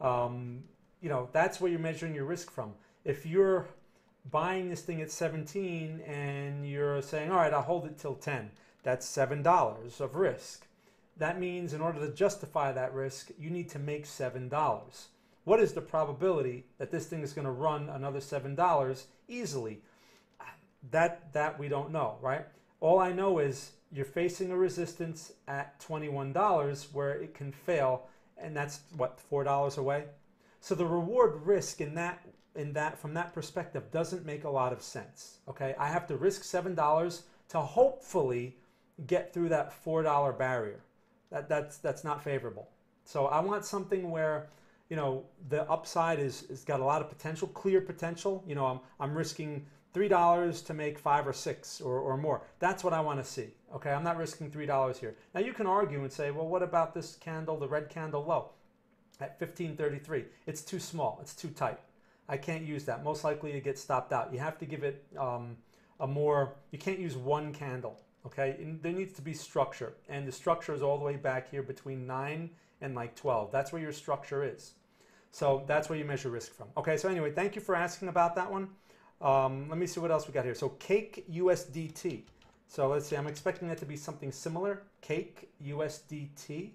um, you know, that's where you're measuring your risk from. If you're buying this thing at 17 and you're saying, all right, I'll hold it till 10. That's $7 of risk. That means in order to justify that risk, you need to make $7. What is the probability that this thing is going to run another $7 easily? That, that we don't know, right? All I know is you're facing a resistance at $21 where it can fail, and that's what, $4 away? So the reward risk in that in that from that perspective doesn't make a lot of sense. Okay, I have to risk seven dollars to hopefully get through that four dollar barrier. That that's that's not favorable. So I want something where you know the upside is is got a lot of potential, clear potential. You know, I'm I'm risking three dollars to make five or six or, or more. That's what I want to see. Okay, I'm not risking three dollars here. Now you can argue and say, well, what about this candle, the red candle low at 1533? It's too small. It's too tight. I can't use that. Most likely to get stopped out. You have to give it um, a more, you can't use one candle, okay? And there needs to be structure. And the structure is all the way back here between 9 and like 12. That's where your structure is. So that's where you measure risk from. Okay, so anyway, thank you for asking about that one. Um, let me see what else we got here. So Cake USDT. So let's see, I'm expecting that to be something similar. Cake USDT.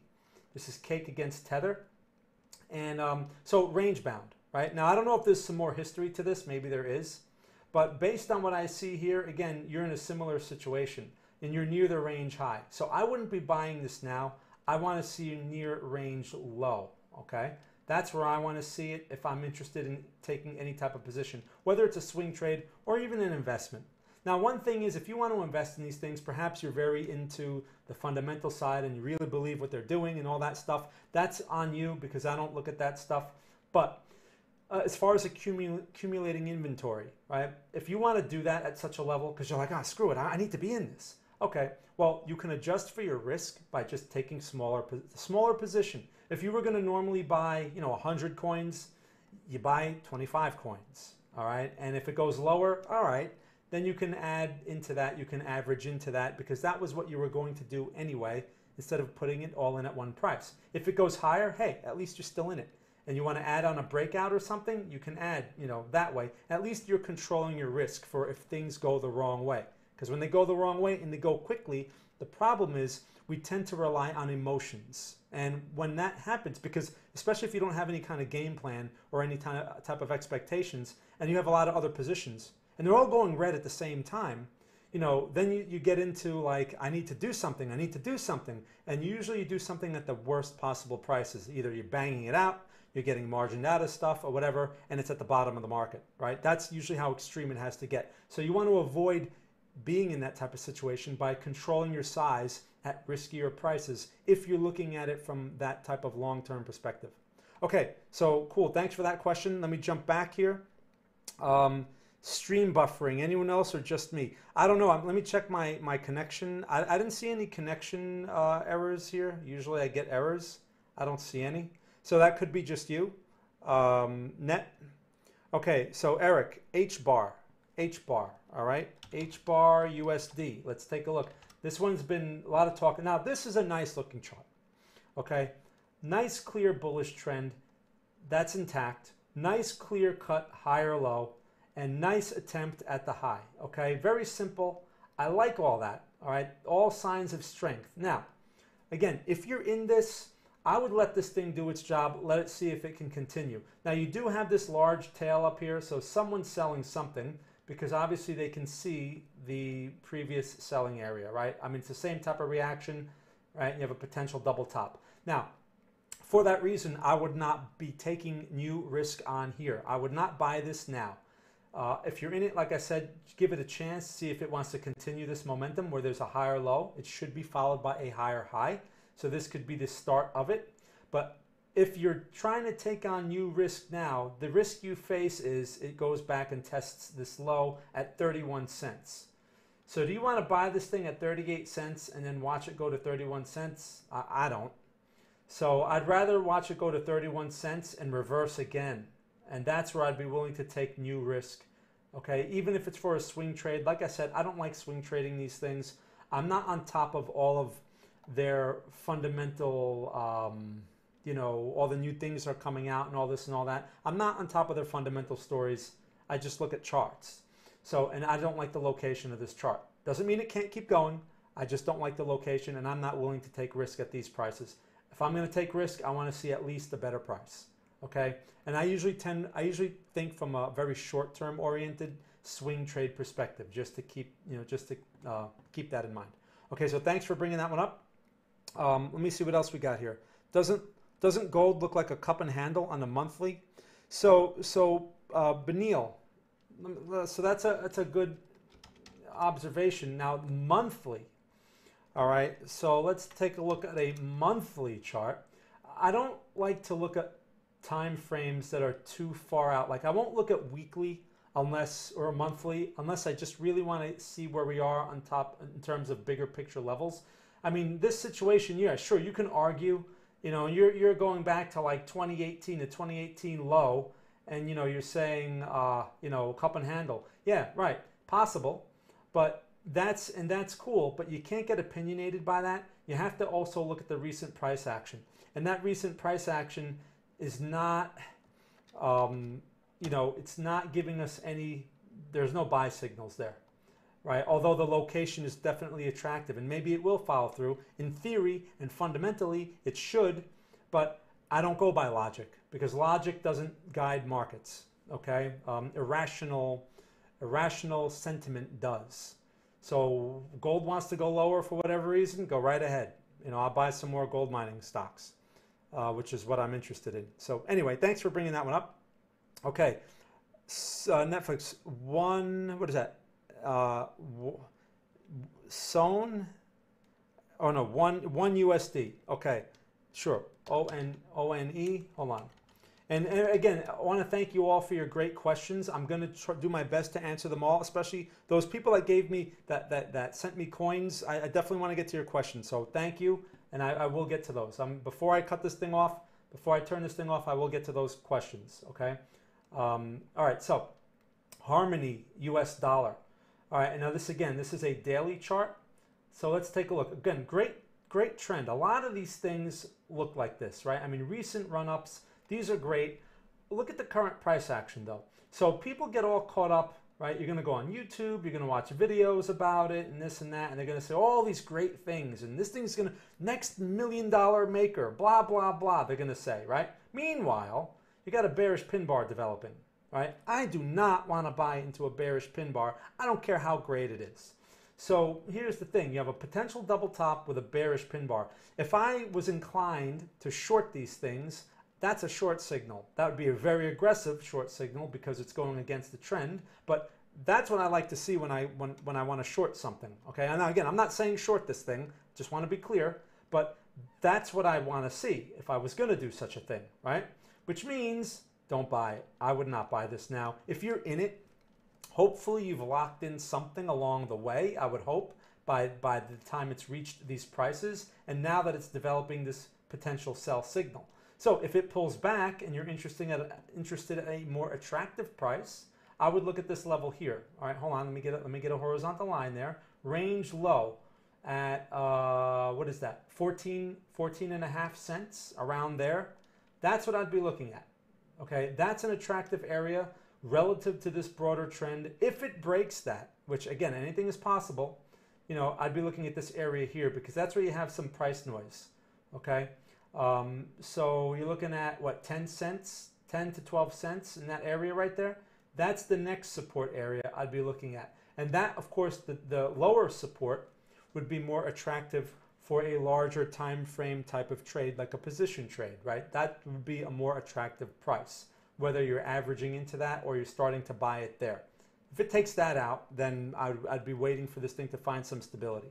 This is Cake against Tether. And um, so range bound right? Now, I don't know if there's some more history to this, maybe there is, but based on what I see here, again, you're in a similar situation and you're near the range high. So I wouldn't be buying this now. I want to see you near range low, okay? That's where I want to see it if I'm interested in taking any type of position, whether it's a swing trade or even an investment. Now, one thing is if you want to invest in these things, perhaps you're very into the fundamental side and you really believe what they're doing and all that stuff. That's on you because I don't look at that stuff. But uh, as far as accumul- accumulating inventory, right? If you want to do that at such a level, because you're like, ah, oh, screw it, I-, I need to be in this. Okay, well, you can adjust for your risk by just taking smaller, smaller position. If you were going to normally buy, you know, 100 coins, you buy 25 coins, all right? And if it goes lower, all right, then you can add into that, you can average into that because that was what you were going to do anyway instead of putting it all in at one price. If it goes higher, hey, at least you're still in it and you want to add on a breakout or something, you can add, you know, that way. At least you're controlling your risk for if things go the wrong way. Because when they go the wrong way and they go quickly, the problem is we tend to rely on emotions. And when that happens, because especially if you don't have any kind of game plan or any type of expectations, and you have a lot of other positions, and they're all going red at the same time, you know, then you, you get into like, I need to do something, I need to do something. And usually you do something at the worst possible prices. Either you're banging it out, you're getting margined out of stuff or whatever, and it's at the bottom of the market, right? That's usually how extreme it has to get. So you want to avoid being in that type of situation by controlling your size at riskier prices if you're looking at it from that type of long-term perspective. Okay, so cool. Thanks for that question. Let me jump back here. Um, stream buffering. Anyone else or just me? I don't know. Let me check my, my connection. I, I didn't see any connection uh, errors here. Usually I get errors. I don't see any. So that could be just you. Um, net. Okay, so Eric, H bar, H bar, all right? H bar USD. Let's take a look. This one's been a lot of talk. Now, this is a nice looking chart, okay? Nice, clear bullish trend. that's intact. Nice clear cut higher low and nice attempt at the high. Okay, very simple. I like all that. All right, all signs of strength. Now, again, if you're in this, I would let this thing do its job. Let it see if it can continue. Now, you do have this large tail up here, so someone's selling something because obviously they can see the previous selling area, right? I mean, it's the same type of reaction, right? You have a potential double top. Now, for that reason, I would not be taking new risk on here. I would not buy this now. Uh, if you're in it, like I said, give it a chance, see if it wants to continue this momentum where there's a higher low. It should be followed by a higher high. So this could be the start of it. But if you're trying to take on new risk now, the risk you face is it goes back and tests this low at 31 cents. So do you want to buy this thing at 38 cents and then watch it go to 31 cents? I, I don't. So I'd rather watch it go to 31 cents and reverse again. And that's where I'd be willing to take new risk. Okay, even if it's for a swing trade. Like I said, I don't like swing trading these things. I'm not on top of all of their fundamental, um, you know, all the new things are coming out and all this and all that. I'm not on top of their fundamental stories. I just look at charts. So, and I don't like the location of this chart. Doesn't mean it can't keep going. I just don't like the location and I'm not willing to take risk at these prices. If I'm going to take risk, I want to see at least a better price. Okay? And I usually tend I usually think from a very short-term oriented swing trade perspective just to keep, you know, just to uh, keep that in mind. Okay, so thanks for bringing that one up. Um, let me see what else we got here. Doesn't doesn't gold look like a cup and handle on the monthly? So so uh, Benil, so that's a that's a good observation. Now monthly, all right. So let's take a look at a monthly chart. I don't like to look at time frames that are too far out. Like I won't look at weekly unless or monthly unless I just really want to see where we are on top in terms of bigger picture levels. I mean, this situation, yeah, sure, you can argue, you know, you're you're going back to like 2018 to 2018 low and you know you're saying uh, you know cup and handle. Yeah right possible but that's and that's cool but you can't get opinionated by that. You have to also look at the recent price action and that recent price action is not um, you know it's not giving us any there's no buy signals there right although the location is definitely attractive and maybe it will follow through in theory and fundamentally it should but I don't go by logic because logic doesn't guide markets. Okay, um, irrational, irrational sentiment does. So gold wants to go lower for whatever reason, go right ahead. You know, I'll buy some more gold mining stocks, uh, which is what I'm interested in. So anyway, thanks for bringing that one up. Okay, uh, Netflix one. What is that? Uh, Sown. Oh no, one one USD. Okay, sure. O N O N E. Hold on. And, and, again, I want to thank you all for your great questions. I'm going to do my best to answer them all, especially those people that gave me that that, that sent me coins. I, I definitely want to get to your questions. So thank you, and I, I will get to those. Um, before I cut this thing off, before I turn this thing off, I will get to those questions. Okay. Um, all right. So Harmony U.S. dollar. All right. And now this again, this is a daily chart. So let's take a look. Again, great great trend. A lot of these things look like this, right? I mean, recent run-ups, these are great. Look at the current price action though. So people get all caught up, right? You're gonna go on YouTube, you're gonna watch videos about it and this and that, and they're gonna say all these great things, and this thing's gonna, next million dollar maker, blah, blah, blah, they're gonna say, right? Meanwhile, you got a bearish pin bar developing, right? I do not wanna buy into a bearish pin bar. I don't care how great it is. So here's the thing. You have a potential double top with a bearish pin bar. If I was inclined to short these things, that's a short signal. That would be a very aggressive short signal because it's going against the trend. But that's what I like to see when I when, when I want to short something. Okay. And again, I'm not saying short this thing. Just want to be clear. But that's what I want to see if I was going to do such a thing, right? Which means don't buy it. I would not buy this now. If you're in it, Hopefully you've locked in something along the way, I would hope, by, by the time it's reached these prices, and now that it's developing this potential sell signal. So if it pulls back and you're interested at, interested at a more attractive price, I would look at this level here. All right, hold on, let me get a, let me get a horizontal line there. Range low at, uh, what is that, 14, 14 and a half cents, around there. That's what I'd be looking at. Okay, that's an attractive area relative to this broader trend. If it breaks that, which again, anything is possible, you know, I'd be looking at this area here because that's where you have some price noise. Okay, um, so you're looking at what 10 cents, 10 to 12 cents in that area right there. That's the next support area I'd be looking at, and that, of course, the, the lower support would be more attractive for a larger time frame type of trade, like a position trade, right? That would be a more attractive price, whether you're averaging into that or you're starting to buy it there. If it takes that out, then I'd, I'd be waiting for this thing to find some stability,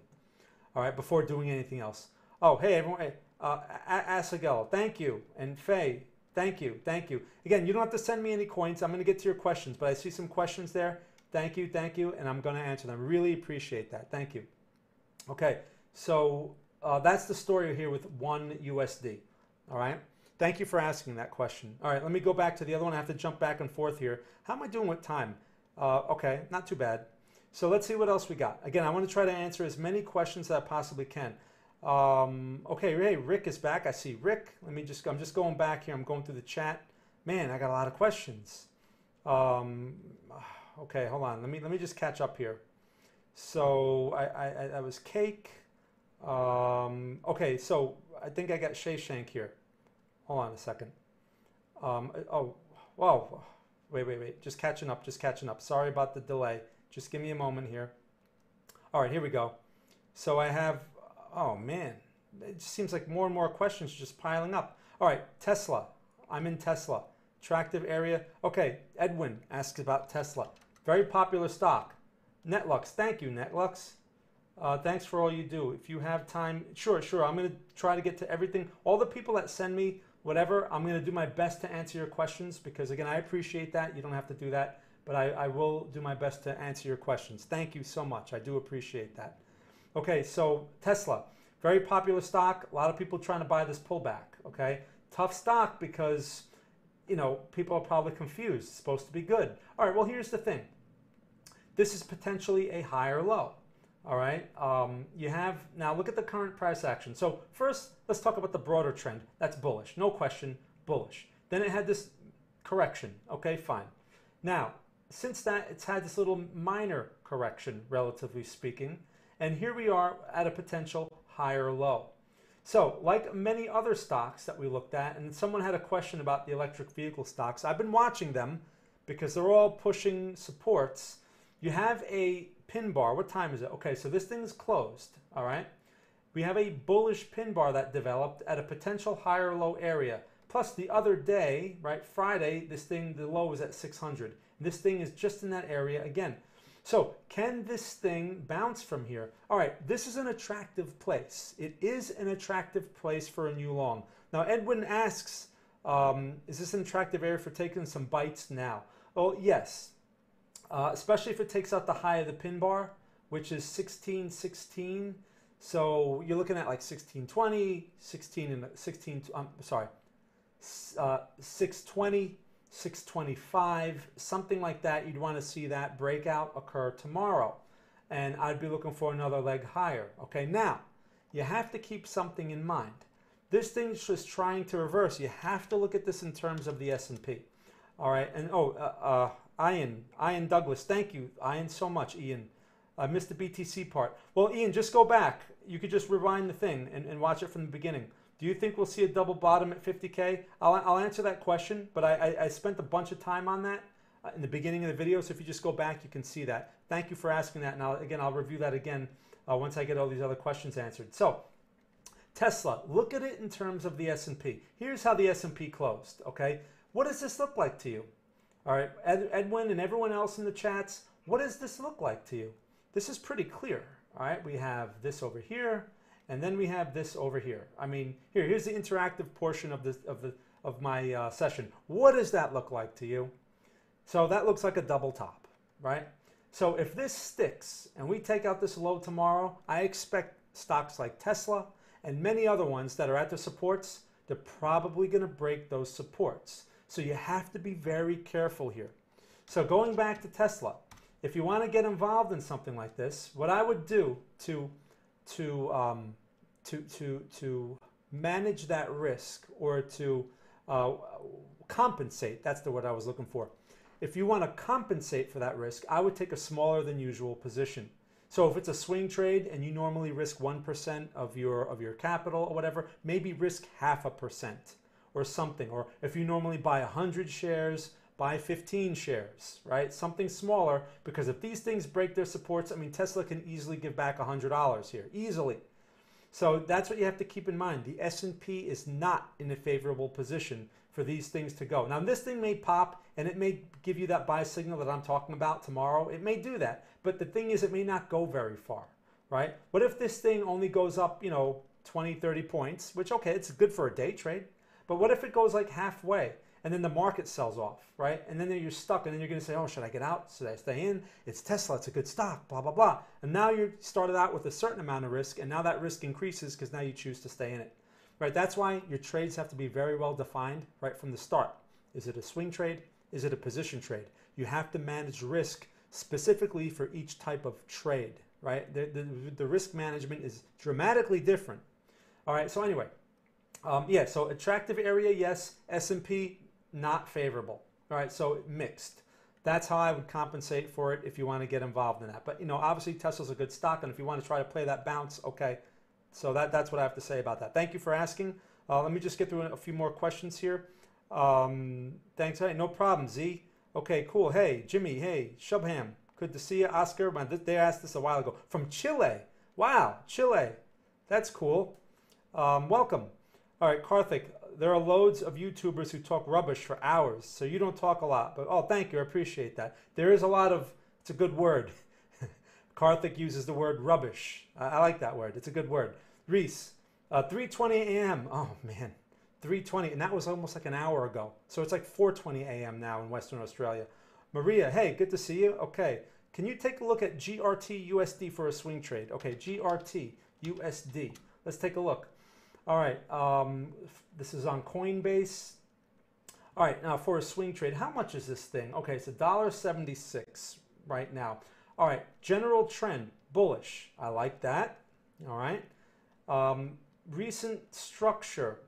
all right, before doing anything else. Oh, hey, everyone, hey, uh, Asagel, thank you, and Faye, thank you, thank you. Again, you don't have to send me any coins. I'm going to get to your questions, but I see some questions there. Thank you, thank you, and I'm going to answer them. Really appreciate that. Thank you. Okay, so uh, that's the story here with one USD. All right. Thank you for asking that question. All right, let me go back to the other one. I have to jump back and forth here. How am I doing with time? Uh, okay, not too bad. So let's see what else we got. Again, I want to try to answer as many questions as I possibly can. Um, okay, hey, Rick is back. I see Rick. Let me just, I'm just going back here. I'm going through the chat. Man, I got a lot of questions. Um, okay, hold on. Let me, let me just catch up here. So I, I, I was cake. Um, okay, so I think I got Shank here. Hold on a second. Um, oh, whoa. Wait, wait, wait. Just catching up, just catching up. Sorry about the delay. Just give me a moment here. All right, here we go. So I have, oh man, it just seems like more and more questions just piling up. All right, Tesla. I'm in Tesla. Attractive area. Okay, Edwin asks about Tesla. Very popular stock. Netlux. Thank you, Netlux. Uh, thanks for all you do. If you have time, sure, sure. I'm going to try to get to everything. All the people that send me whatever, I'm going to do my best to answer your questions because, again, I appreciate that. You don't have to do that, but I, I will do my best to answer your questions. Thank you so much. I do appreciate that. Okay, so Tesla, very popular stock. A lot of people trying to buy this pullback. Okay, tough stock because you know people are probably confused. It's supposed to be good. All right, well, here's the thing. This is potentially a higher low. All right. Um, you have now look at the current price action. So first, let's talk about the broader trend. That's bullish, no question, bullish. Then it had this correction. Okay, fine. Now, since that, it's had this little minor correction, relatively speaking, and here we are at a potential higher low. So, like many other stocks that we looked at, and someone had a question about the electric vehicle stocks, I've been watching them because they're all pushing supports. You have a pin bar. What time is it? Okay, so this thing is closed, all right? We have a bullish pin bar that developed at a potential higher low area. Plus the other day, right, Friday, this thing, the low was at 600. This thing is just in that area again. So can this thing bounce from here? All right, this is an attractive place. It is an attractive place for a new long. Now, Edwin asks, um, is this an attractive area for taking some bites now? Well, yes, uh, especially if it takes out the high of the pin bar, which is 1616. So you're looking at like 1620, 16 and 16, I'm sorry, uh, 620, 625, something like that. You'd want to see that breakout occur tomorrow. And I'd be looking for another leg higher. Okay, now you have to keep something in mind. This thing's just trying to reverse. You have to look at this in terms of the S&P. All right, and oh, uh, uh, Ian, Ian Douglas, thank you, Ian, so much, Ian. I missed the BTC part. Well, Ian, just go back. You could just rewind the thing and, and watch it from the beginning. Do you think we'll see a double bottom at 50K? I'll, I'll answer that question, but I, I, I spent a bunch of time on that uh, in the beginning of the video, so if you just go back, you can see that. Thank you for asking that, and I'll, again, I'll review that again uh, once I get all these other questions answered. So, Tesla, look at it in terms of the S&P. Here's how the S&P closed, okay? What does this look like to you? All right, Ed, Edwin and everyone else in the chats, what does this look like to you? This is pretty clear. All right, we have this over here, and then we have this over here. I mean, here, here's the interactive portion of this of the of my uh, session. What does that look like to you? So that looks like a double top, right? So if this sticks and we take out this low tomorrow, I expect stocks like Tesla and many other ones that are at the supports, they're probably going to break those supports. So you have to be very careful here. So going back to Tesla, if you want to get involved in something like this, what I would do to to um, to to to manage that risk or to uh, compensate. That's the word I was looking for. If you want to compensate for that risk, I would take a smaller than usual position. So if it's a swing trade and you normally risk 1% of your of your capital or whatever, maybe risk half a percent or something. Or if you normally buy 100 shares, buy 15 shares, right? Something smaller because if these things break their supports, I mean Tesla can easily give back $100 here, easily. So that's what you have to keep in mind. The S&P is not in a favorable position for these things to go. Now this thing may pop and it may give you that buy signal that I'm talking about tomorrow. It may do that. But the thing is it may not go very far, right? What if this thing only goes up, you know, 20, 30 points, which okay, it's good for a day trade. But what if it goes like halfway? and then the market sells off, right? And then you're stuck, and then you're going to say, oh, should I get out? Should I stay in? It's Tesla, it's a good stock, blah, blah, blah. And now you started out with a certain amount of risk, and now that risk increases because now you choose to stay in it, right? That's why your trades have to be very well defined right from the start. Is it a swing trade? Is it a position trade? You have to manage risk specifically for each type of trade, right? The, the, the risk management is dramatically different. All right, so anyway, um, yeah, so attractive area, yes. S&P, not favorable. All right, so mixed. That's how I would compensate for it if you want to get involved in that. But you know, obviously Tesla's a good stock, and if you want to try to play that bounce, okay. So that, that's what I have to say about that. Thank you for asking. Uh, let me just get through a few more questions here. Um, thanks. Hey, no problem, Z. Okay, cool. Hey, Jimmy. Hey, Shubham. Good to see you. Oscar. They asked this a while ago. From Chile. Wow, Chile. That's cool. Um, welcome. All right, Karthik there are loads of YouTubers who talk rubbish for hours, so you don't talk a lot. But oh, thank you, I appreciate that. There is a lot of, it's a good word. *laughs* Karthik uses the word rubbish. I, I, like that word. It's a good word. Reese, uh, 3:20 a.m. Oh man, 3:20, and that was almost like an hour ago. So it's like 4:20 a.m. now in Western Australia. Maria, hey, good to see you. Okay, can you take a look at GRT USD for a swing trade? Okay, GRT USD. Let's take a look. All right, um, this is on Coinbase. All right, now for a swing trade, how much is this thing? Okay, it's $1.76 right now. All right, general trend, bullish. I like that. All right. Um, recent structure,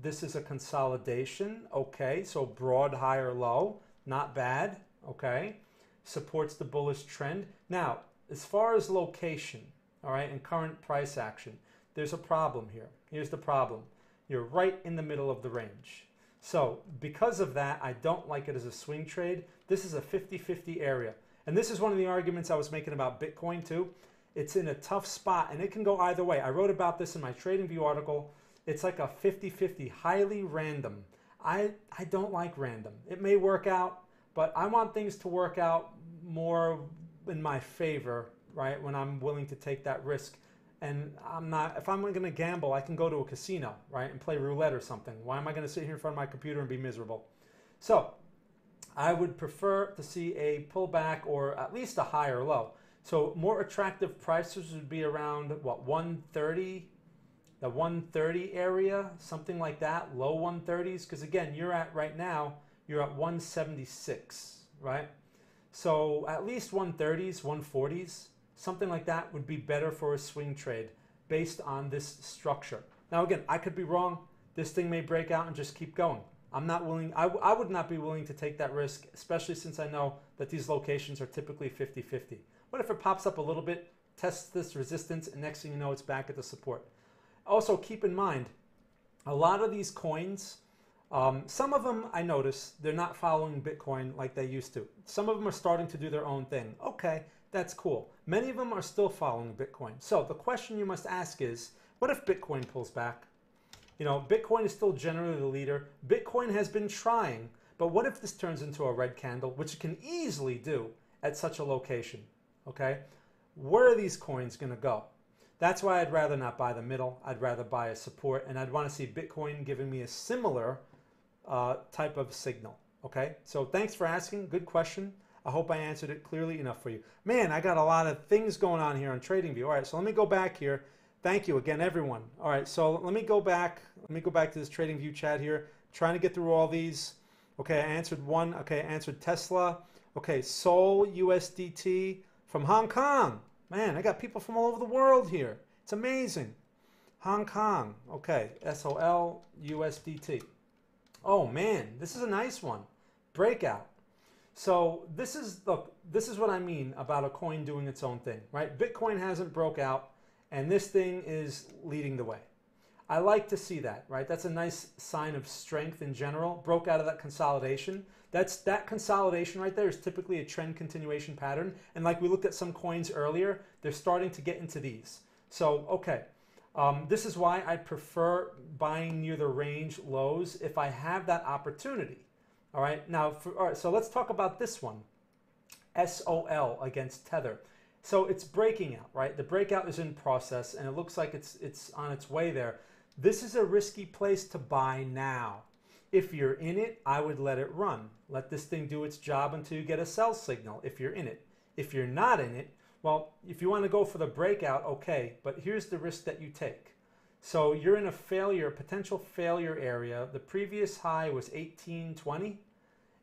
this is a consolidation. Okay, so broad, higher, low, not bad. Okay, supports the bullish trend. Now, as far as location, all right, and current price action, there's a problem here. Here's the problem. You're right in the middle of the range. So because of that, I don't like it as a swing trade. This is a 50-50 area. And this is one of the arguments I was making about Bitcoin too. It's in a tough spot and it can go either way. I wrote about this in my TradingView article. It's like a 50-50, highly random. I, I don't like random. It may work out, but I want things to work out more in my favor, right? When I'm willing to take that risk and I'm not, if I'm going to gamble, I can go to a casino, right, and play roulette or something. Why am I going to sit here in front of my computer and be miserable? So I would prefer to see a pullback or at least a higher low. So more attractive prices would be around what 130, the 130 area, something like that, low 130s. Because again, you're at right now, you're at 176, right? So at least 130s, 140s something like that would be better for a swing trade based on this structure. Now, again, I could be wrong. This thing may break out and just keep going. I'm not willing, I, I would not be willing to take that risk, especially since I know that these locations are typically 50 50. What if it pops up a little bit, tests this resistance, and next thing you know, it's back at the support? Also, keep in mind, a lot of these coins, um, some of them I notice they're not following Bitcoin like they used to. Some of them are starting to do their own thing. Okay, that's cool. Many of them are still following Bitcoin. So the question you must ask is, what if Bitcoin pulls back? You know, Bitcoin is still generally the leader. Bitcoin has been trying, but what if this turns into a red candle, which it can easily do at such a location? Okay, where are these coins going to go? That's why I'd rather not buy the middle. I'd rather buy a support, and I'd want to see Bitcoin giving me a similar uh, type of signal. Okay, so thanks for asking. Good question. I hope I answered it clearly enough for you. Man, I got a lot of things going on here on TradingView. All right, so let me go back here. Thank you again, everyone. All right, so let me go back. Let me go back to this TradingView chat here. Trying to get through all these. Okay, I answered one. Okay, I answered Tesla. Okay, Sol USDT from Hong Kong. Man, I got people from all over the world here. It's amazing. Hong Kong. Okay, SOL USDT. Oh man, this is a nice one. Breakout. So this is look, this is what I mean about a coin doing its own thing, right? Bitcoin hasn't broke out and this thing is leading the way. I like to see that, right? That's a nice sign of strength in general. Broke out of that consolidation. That's that consolidation right there is typically a trend continuation pattern. And like we looked at some coins earlier, they're starting to get into these. So, okay. Um, this is why I prefer buying near the range lows if I have that opportunity. All right. Now, for, all right. So let's talk about this one. SOL against Tether. So it's breaking out, right? The breakout is in process, and it looks like it's it's on its way there. This is a risky place to buy now. If you're in it, I would let it run. Let this thing do its job until you get a sell signal if you're in it. If you're not in it, well, if you want to go for the breakout, okay, but here's the risk that you take. So you're in a failure, potential failure area. The previous high was 1820,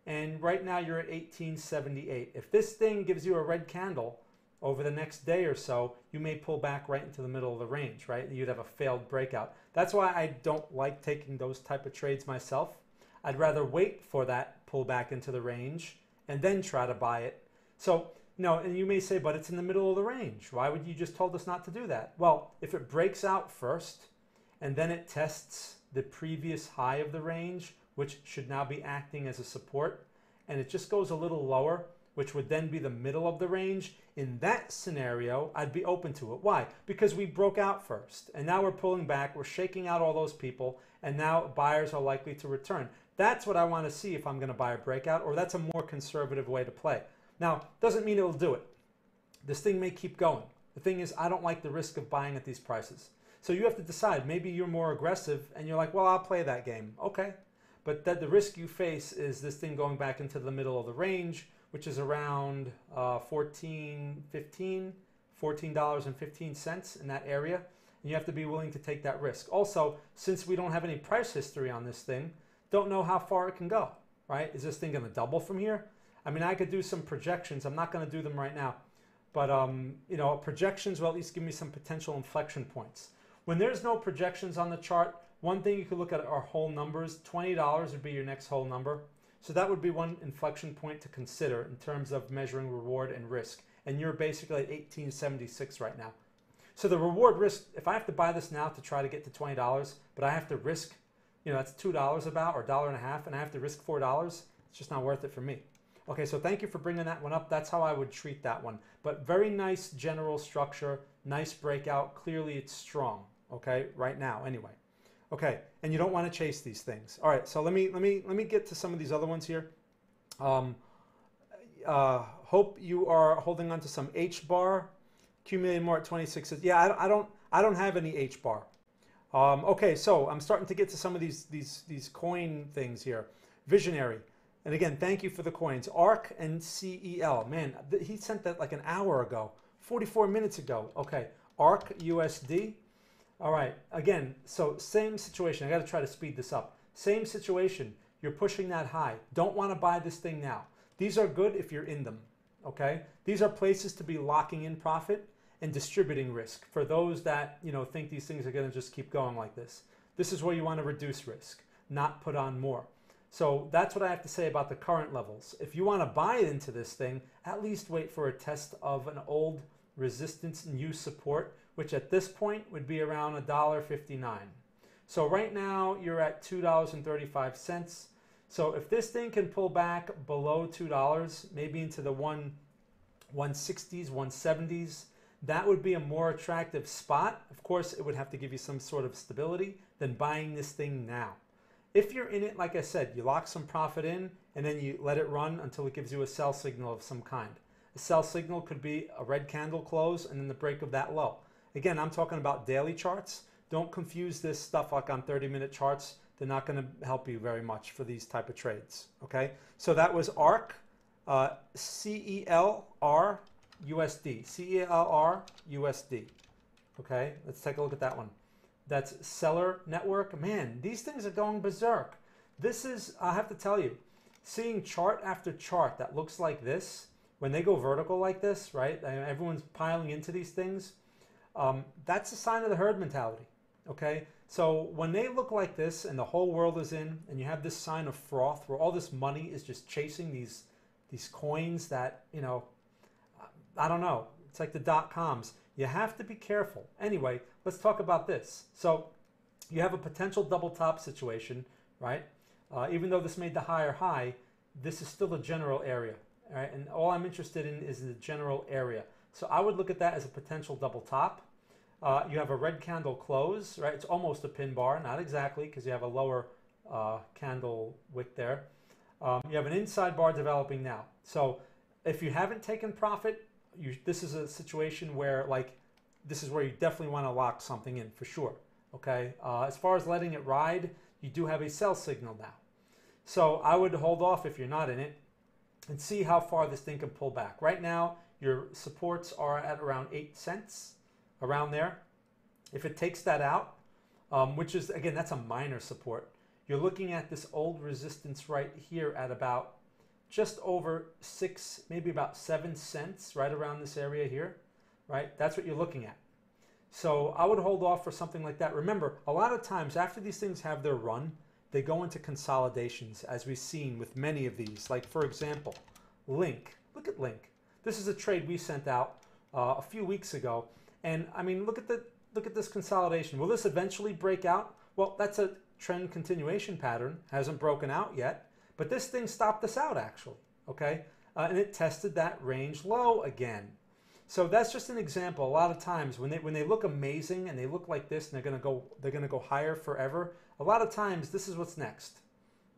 and right now you're at 1878. If this thing gives you a red candle, over the next day or so, you may pull back right into the middle of the range, right? You'd have a failed breakout. That's why I don't like taking those type of trades myself. I'd rather wait for that pullback into the range and then try to buy it. So, no, and you may say, but it's in the middle of the range. Why would you just told us not to do that? Well, if it breaks out first and then it tests the previous high of the range, which should now be acting as a support, and it just goes a little lower, which would then be the middle of the range, in that scenario, I'd be open to it. Why? Because we broke out first, and now we're pulling back, we're shaking out all those people, and now buyers are likely to return. That's what I want to see if I'm going to buy a breakout, or that's a more conservative way to play. Now, doesn't mean it'll do it. This thing may keep going. The thing is, I don't like the risk of buying at these prices. So you have to decide. Maybe you're more aggressive, and you're like, well, I'll play that game. Okay. But that the risk you face is this thing going back into the middle of the range, which is around uh, 14 15 $14.15 in that area. And you have to be willing to take that risk. Also, since we don't have any price history on this thing, don't know how far it can go, right? Is this thing going to double from here? I mean, I could do some projections. I'm not going to do them right now. But, um, you know, projections will at least give me some potential inflection points. When there's no projections on the chart, one thing you could look at are whole numbers. $20 would be your next whole number. So that would be one inflection point to consider in terms of measuring reward and risk. And you're basically at 1876 right now. So the reward risk, if I have to buy this now to try to get to $20, but I have to risk, you know, that's $2 about or dollar and a half, and I have to risk $4, it's just not worth it for me. Okay, so thank you for bringing that one up. That's how I would treat that one. But very nice general structure, nice breakout. Clearly it's strong, okay, right now anyway. Okay, and you don't want to chase these things. All right, so let me let me let me get to some of these other ones here. Um, uh, hope you are holding on to some HBAR. Accumulating more at 26. Yeah, I, I don't I don't have any HBAR. Um, okay, so I'm starting to get to some of these these these coin things here. Visionary, and again, thank you for the coins. Arc and CEL. Man, he sent that like an hour ago, 44 minutes ago. Okay, Arc USD. All right, again, so same situation. I got to try to speed this up. Same situation. You're pushing that high. Don't want to buy this thing now. These are good if you're in them, okay? These are places to be locking in profit and distributing risk for those that, you know, think these things are going to just keep going like this. This is where you want to reduce risk, not put on more. So that's what I have to say about the current levels. If you want to buy into this thing, at least wait for a test of an old resistance new support which at this point would be around $1.59. So right now you're at $2.35. So if this thing can pull back below $2, maybe into the one, 160s, 170s, that would be a more attractive spot. Of course, it would have to give you some sort of stability than buying this thing now. If you're in it, like I said, you lock some profit in and then you let it run until it gives you a sell signal of some kind. A sell signal could be a red candle close and then the break of that low. Again, I'm talking about daily charts. Don't confuse this stuff like on 30 minute charts. They're not going to help you very much for these type of trades. Okay, so that was ARC, uh, CELR USD, CELR USD. Okay, let's take a look at that one. That's Celer Network. Man, these things are going berserk. This is, I have to tell you, seeing chart after chart that looks like this, when they go vertical like this, right? Everyone's piling into these things um, that's a sign of the herd mentality. Okay, so when they look like this and the whole world is in, and you have this sign of froth where all this money is just chasing these these coins that you know, I don't know. It's like the dot coms. You have to be careful. Anyway, let's talk about this. So you have a potential double top situation, right? Uh, even though this made the higher high, this is still a general area, right? And all I'm interested in is the general area. So I would look at that as a potential double top. Uh, you have a red candle close, right? It's almost a pin bar, not exactly because you have a lower uh, candle wick there. Um, you have an inside bar developing now. So if you haven't taken profit, you, this is a situation where like this is where you definitely want to lock something in for sure. Okay. Uh, as far as letting it ride, you do have a sell signal now. So I would hold off if you're not in it and see how far this thing can pull back. Right now, your supports are at around 8 cents, around there. If it takes that out, um, which is, again, that's a minor support, you're looking at this old resistance right here at about just over 6, maybe about 7 cents, right around this area here, right? That's what you're looking at. So I would hold off for something like that. Remember, a lot of times after these things have their run, they go into consolidations, as we've seen with many of these. Like, for example, Link. Look at Link. This is a trade we sent out uh, a few weeks ago. And I mean, look at the look at this consolidation. Will this eventually break out? Well, that's a trend continuation pattern. Hasn't broken out yet, but this thing stopped us out actually. Okay, uh, and it tested that range low again. So that's just an example. A lot of times when they when they look amazing and they look like this and they're gonna go they're gonna go higher forever. A lot of times this is what's next.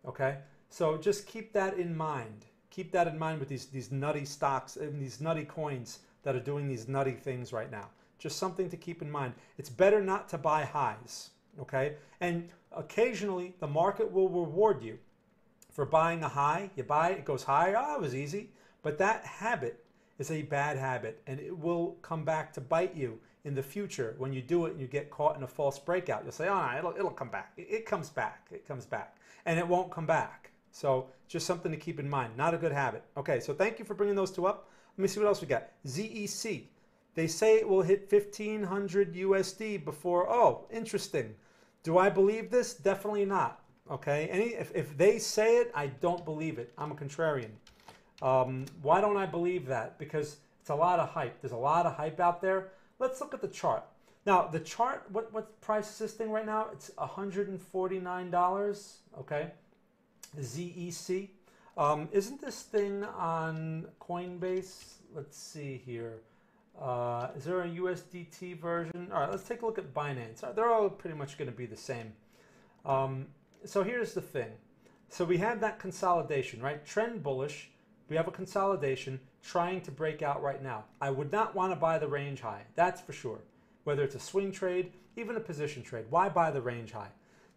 Okay, so just keep that in mind keep that in mind with these, these nutty stocks and these nutty coins that are doing these nutty things right now. Just something to keep in mind. It's better not to buy highs, okay? And occasionally the market will reward you for buying a high. You buy it, it goes higher. Oh, it was easy. But that habit is a bad habit and it will come back to bite you in the future when you do it and you get caught in a false breakout. You'll say, oh, no, it'll, it'll come back. It, it comes back. It comes back. And it won't come back. So just something to keep in mind. Not a good habit. Okay, so thank you for bringing those two up. Let me see what else we got. ZEC. They say it will hit 1500 USD before. Oh, interesting. Do I believe this? Definitely not. Okay. Any if, if they say it, I don't believe it. I'm a contrarian. Um, why don't I believe that? Because it's a lot of hype. There's a lot of hype out there. Let's look at the chart. Now the chart. What what price is this thing right now? It's 149 dollars. Okay. ZEC. Um, isn't this thing on Coinbase? Let's see here. Uh, is there a USDT version? All right, let's take a look at Binance. They're all pretty much going to be the same. Um, so here's the thing. So we have that consolidation, right? Trend bullish. We have a consolidation trying to break out right now. I would not want to buy the range high. That's for sure. Whether it's a swing trade, even a position trade. Why buy the range high?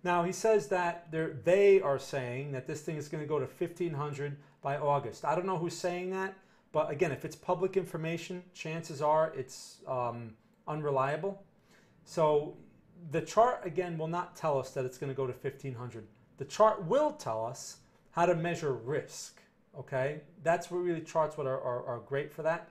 Now he says that they are saying that this thing is going to go to 1500 by August. I don't know who's saying that, but again, if it's public information, chances are it's um, unreliable. So the chart again will not tell us that it's going to go to 1500. The chart will tell us how to measure risk. Okay, that's what really charts what are, are, are great for that.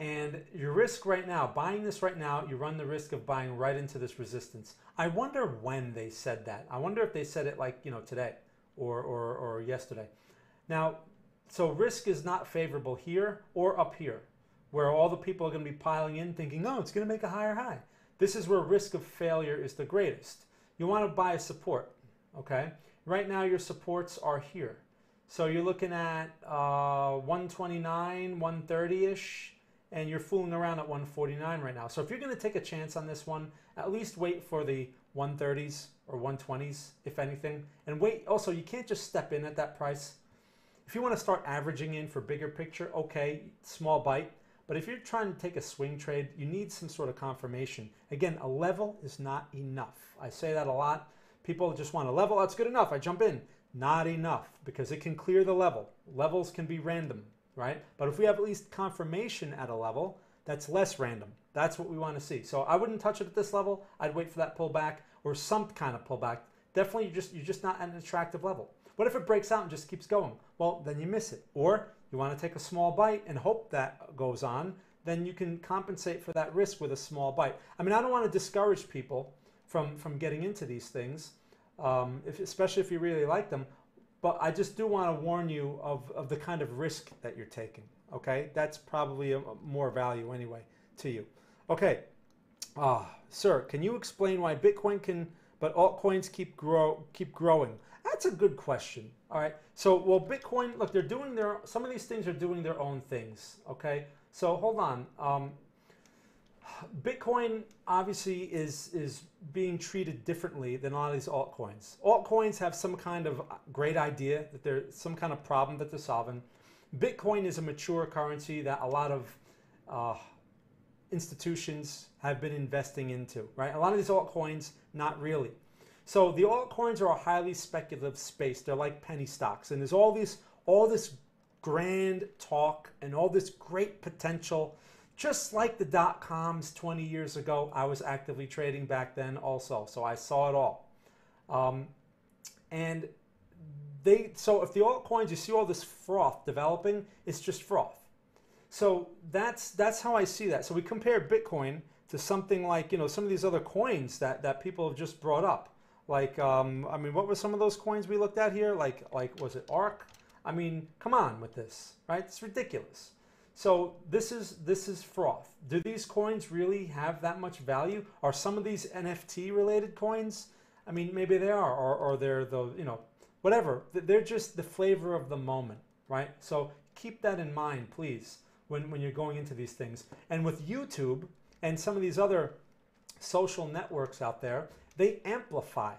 And your risk right now, buying this right now, you run the risk of buying right into this resistance. I wonder when they said that. I wonder if they said it like, you know, today or, or, or yesterday. Now, so risk is not favorable here or up here, where all the people are going to be piling in thinking, no, it's going to make a higher high. This is where risk of failure is the greatest. You want to buy a support, okay? Right now, your supports are here. So you're looking at uh, 129, 130 ish and you're fooling around at 149 right now. So if you're going to take a chance on this one, at least wait for the 130s or 120s, if anything. And wait, also, you can't just step in at that price. If you want to start averaging in for bigger picture, okay, small bite. But if you're trying to take a swing trade, you need some sort of confirmation. Again, a level is not enough. I say that a lot. People just want a level, that's good enough, I jump in. Not enough because it can clear the level. Levels can be random right? But if we have at least confirmation at a level, that's less random. That's what we want to see. So I wouldn't touch it at this level. I'd wait for that pullback or some kind of pullback. Definitely, you're just you're just not at an attractive level. What if it breaks out and just keeps going? Well, then you miss it. Or you want to take a small bite and hope that goes on. then you can compensate for that risk with a small bite. I mean, I don't want to discourage people from from getting into these things, um, if, especially if you really like them. But I just do want to warn you of, of the kind of risk that you're taking. Okay, that's probably a, a more value anyway to you. Okay, ah, sir, can you explain why Bitcoin can but altcoins keep grow keep growing? That's a good question. All right. So, well, Bitcoin, look, they're doing their some of these things are doing their own things. Okay. So hold on. Um, Bitcoin obviously is is being treated differently than a lot of these altcoins. Altcoins have some kind of great idea that there's some kind of problem that they're solving. Bitcoin is a mature currency that a lot of uh, institutions have been investing into, right? A lot of these altcoins, not really. So the altcoins are a highly speculative space. They're like penny stocks, and there's all this all this grand talk and all this great potential. Just like the dot coms 20 years ago, I was actively trading back then also, so I saw it all. Um, and they so if the altcoins you see all this froth developing, it's just froth. So that's that's how I see that. So we compare Bitcoin to something like you know some of these other coins that that people have just brought up. Like um, I mean, what were some of those coins we looked at here? Like like was it ARK? I mean, come on with this, right? It's ridiculous. So this is this is froth. Do these coins really have that much value? Are some of these NFT related coins? I mean, maybe they are, or, or they're the you know whatever. They're just the flavor of the moment, right? So keep that in mind, please, when when you're going into these things. And with YouTube and some of these other social networks out there, they amplify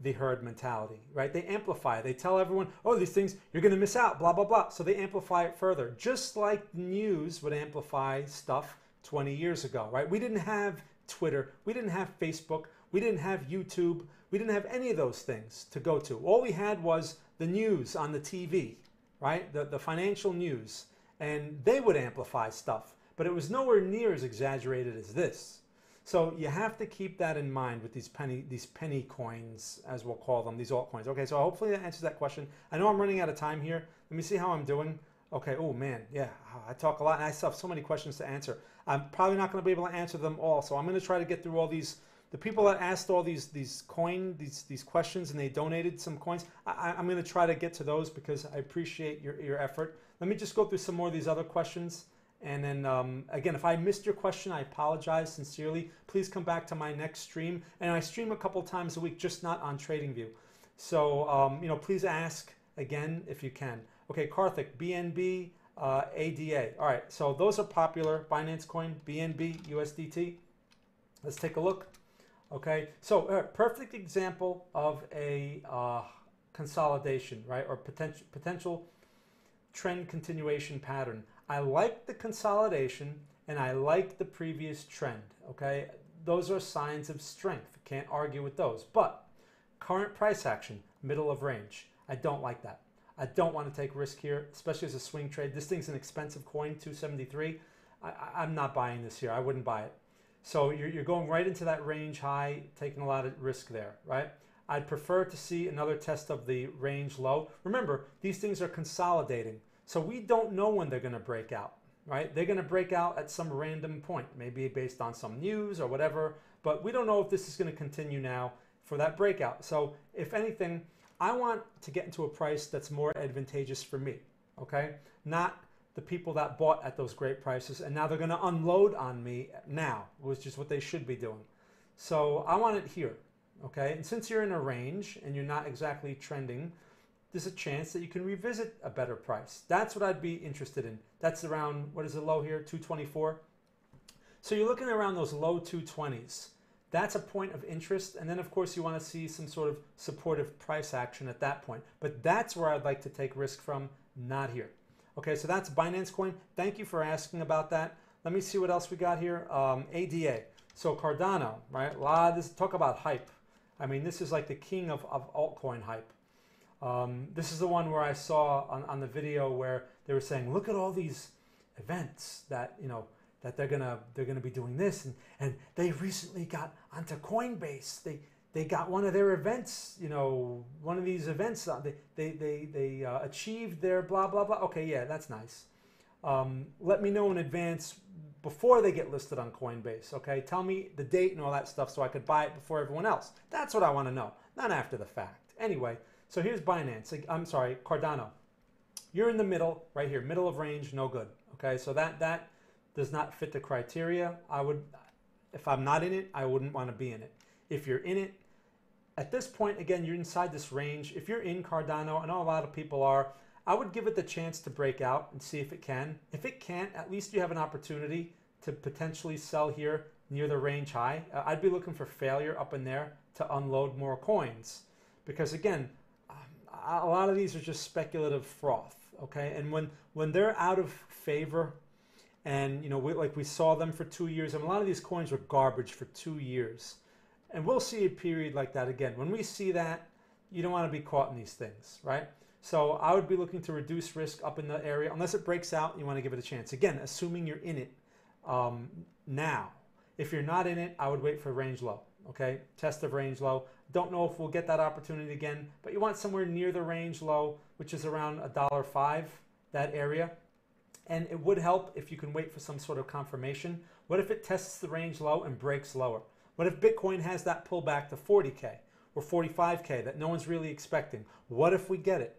the herd mentality, right? They amplify. They tell everyone, oh, these things, you're going to miss out, blah, blah, blah. So they amplify it further, just like news would amplify stuff 20 years ago, right? We didn't have Twitter, we didn't have Facebook, we didn't have YouTube, we didn't have any of those things to go to. All we had was the news on the TV, right? The, the financial news. And they would amplify stuff, but it was nowhere near as exaggerated as this. So you have to keep that in mind with these penny these penny coins, as we'll call them, these altcoins. Okay, so hopefully that answers that question. I know I'm running out of time here. Let me see how I'm doing. Okay, oh man, yeah, I talk a lot and I still have so many questions to answer. I'm probably not going to be able to answer them all, so I'm going to try to get through all these. The people that asked all these these coin these these questions and they donated some coins, I, I'm going to try to get to those because I appreciate your your effort. Let me just go through some more of these other questions. And then um, again, if I missed your question, I apologize sincerely. Please come back to my next stream. And I stream a couple times a week, just not on TradingView. So, um, you know, please ask again if you can. Okay, Karthik, BNB, uh, ADA. All right, so those are popular. Binance Coin, BNB, USDT. Let's take a look. Okay, so uh, perfect example of a uh, consolidation, right, or potential potential trend continuation pattern. I like the consolidation and I like the previous trend. Okay, those are signs of strength. Can't argue with those. But current price action, middle of range. I don't like that. I don't want to take risk here, especially as a swing trade. This thing's an expensive coin, 273. I, am not buying this here. I wouldn't buy it. So you're, you're going right into that range high, taking a lot of risk there, right? I'd prefer to see another test of the range low. Remember, these things are consolidating. So we don't know when they're going to break out, right? They're going to break out at some random point, maybe based on some news or whatever, but we don't know if this is going to continue now for that breakout. So if anything, I want to get into a price that's more advantageous for me, okay? Not the people that bought at those great prices and now they're going to unload on me now, which is what they should be doing. So I want it here, okay? And since you're in a range and you're not exactly trending, there's a chance that you can revisit a better price. That's what I'd be interested in. That's around, what is the low here, 224? So you're looking around those low 220s. That's a point of interest. And then, of course, you want to see some sort of supportive price action at that point. But that's where I'd like to take risk from, not here. Okay, so that's Binance Coin. Thank you for asking about that. Let me see what else we got here. Um, ADA. So Cardano, right? A lot of this talk about hype. I mean, this is like the king of, of altcoin hype. Um, this is the one where I saw on, on the video where they were saying, look at all these events that, you know, that they're gonna they're gonna be doing this and, and they recently got onto Coinbase. They they got one of their events, you know, one of these events. Uh, they they they, they uh, achieved their blah blah blah. Okay, yeah, that's nice. Um, let me know in advance before they get listed on Coinbase. Okay, tell me the date and all that stuff so I could buy it before everyone else. That's what I want to know, not after the fact. Anyway, so here's Binance. I'm sorry, Cardano. You're in the middle, right here, middle of range, no good. Okay, so that that does not fit the criteria. I would, if I'm not in it, I wouldn't want to be in it. If you're in it, at this point, again, you're inside this range. If you're in Cardano, I know a lot of people are, I would give it the chance to break out and see if it can. If it can't, at least you have an opportunity to potentially sell here near the range high. Uh, I'd be looking for failure up in there to unload more coins. Because again, a lot of these are just speculative froth, okay? And when, when they're out of favor, and you know, we, like we saw them for two years, and a lot of these coins were garbage for two years. And we'll see a period like that again. When we see that, you don't want to be caught in these things, right? So I would be looking to reduce risk up in the area. Unless it breaks out, you want to give it a chance. Again, assuming you're in it um, now. If you're not in it, I would wait for range low. Okay, test of range low. Don't know if we'll get that opportunity again, but you want somewhere near the range low, which is around a dollar five, that area. And it would help if you can wait for some sort of confirmation. What if it tests the range low and breaks lower? What if Bitcoin has that pullback to 40K or 45K that no one's really expecting? What if we get it?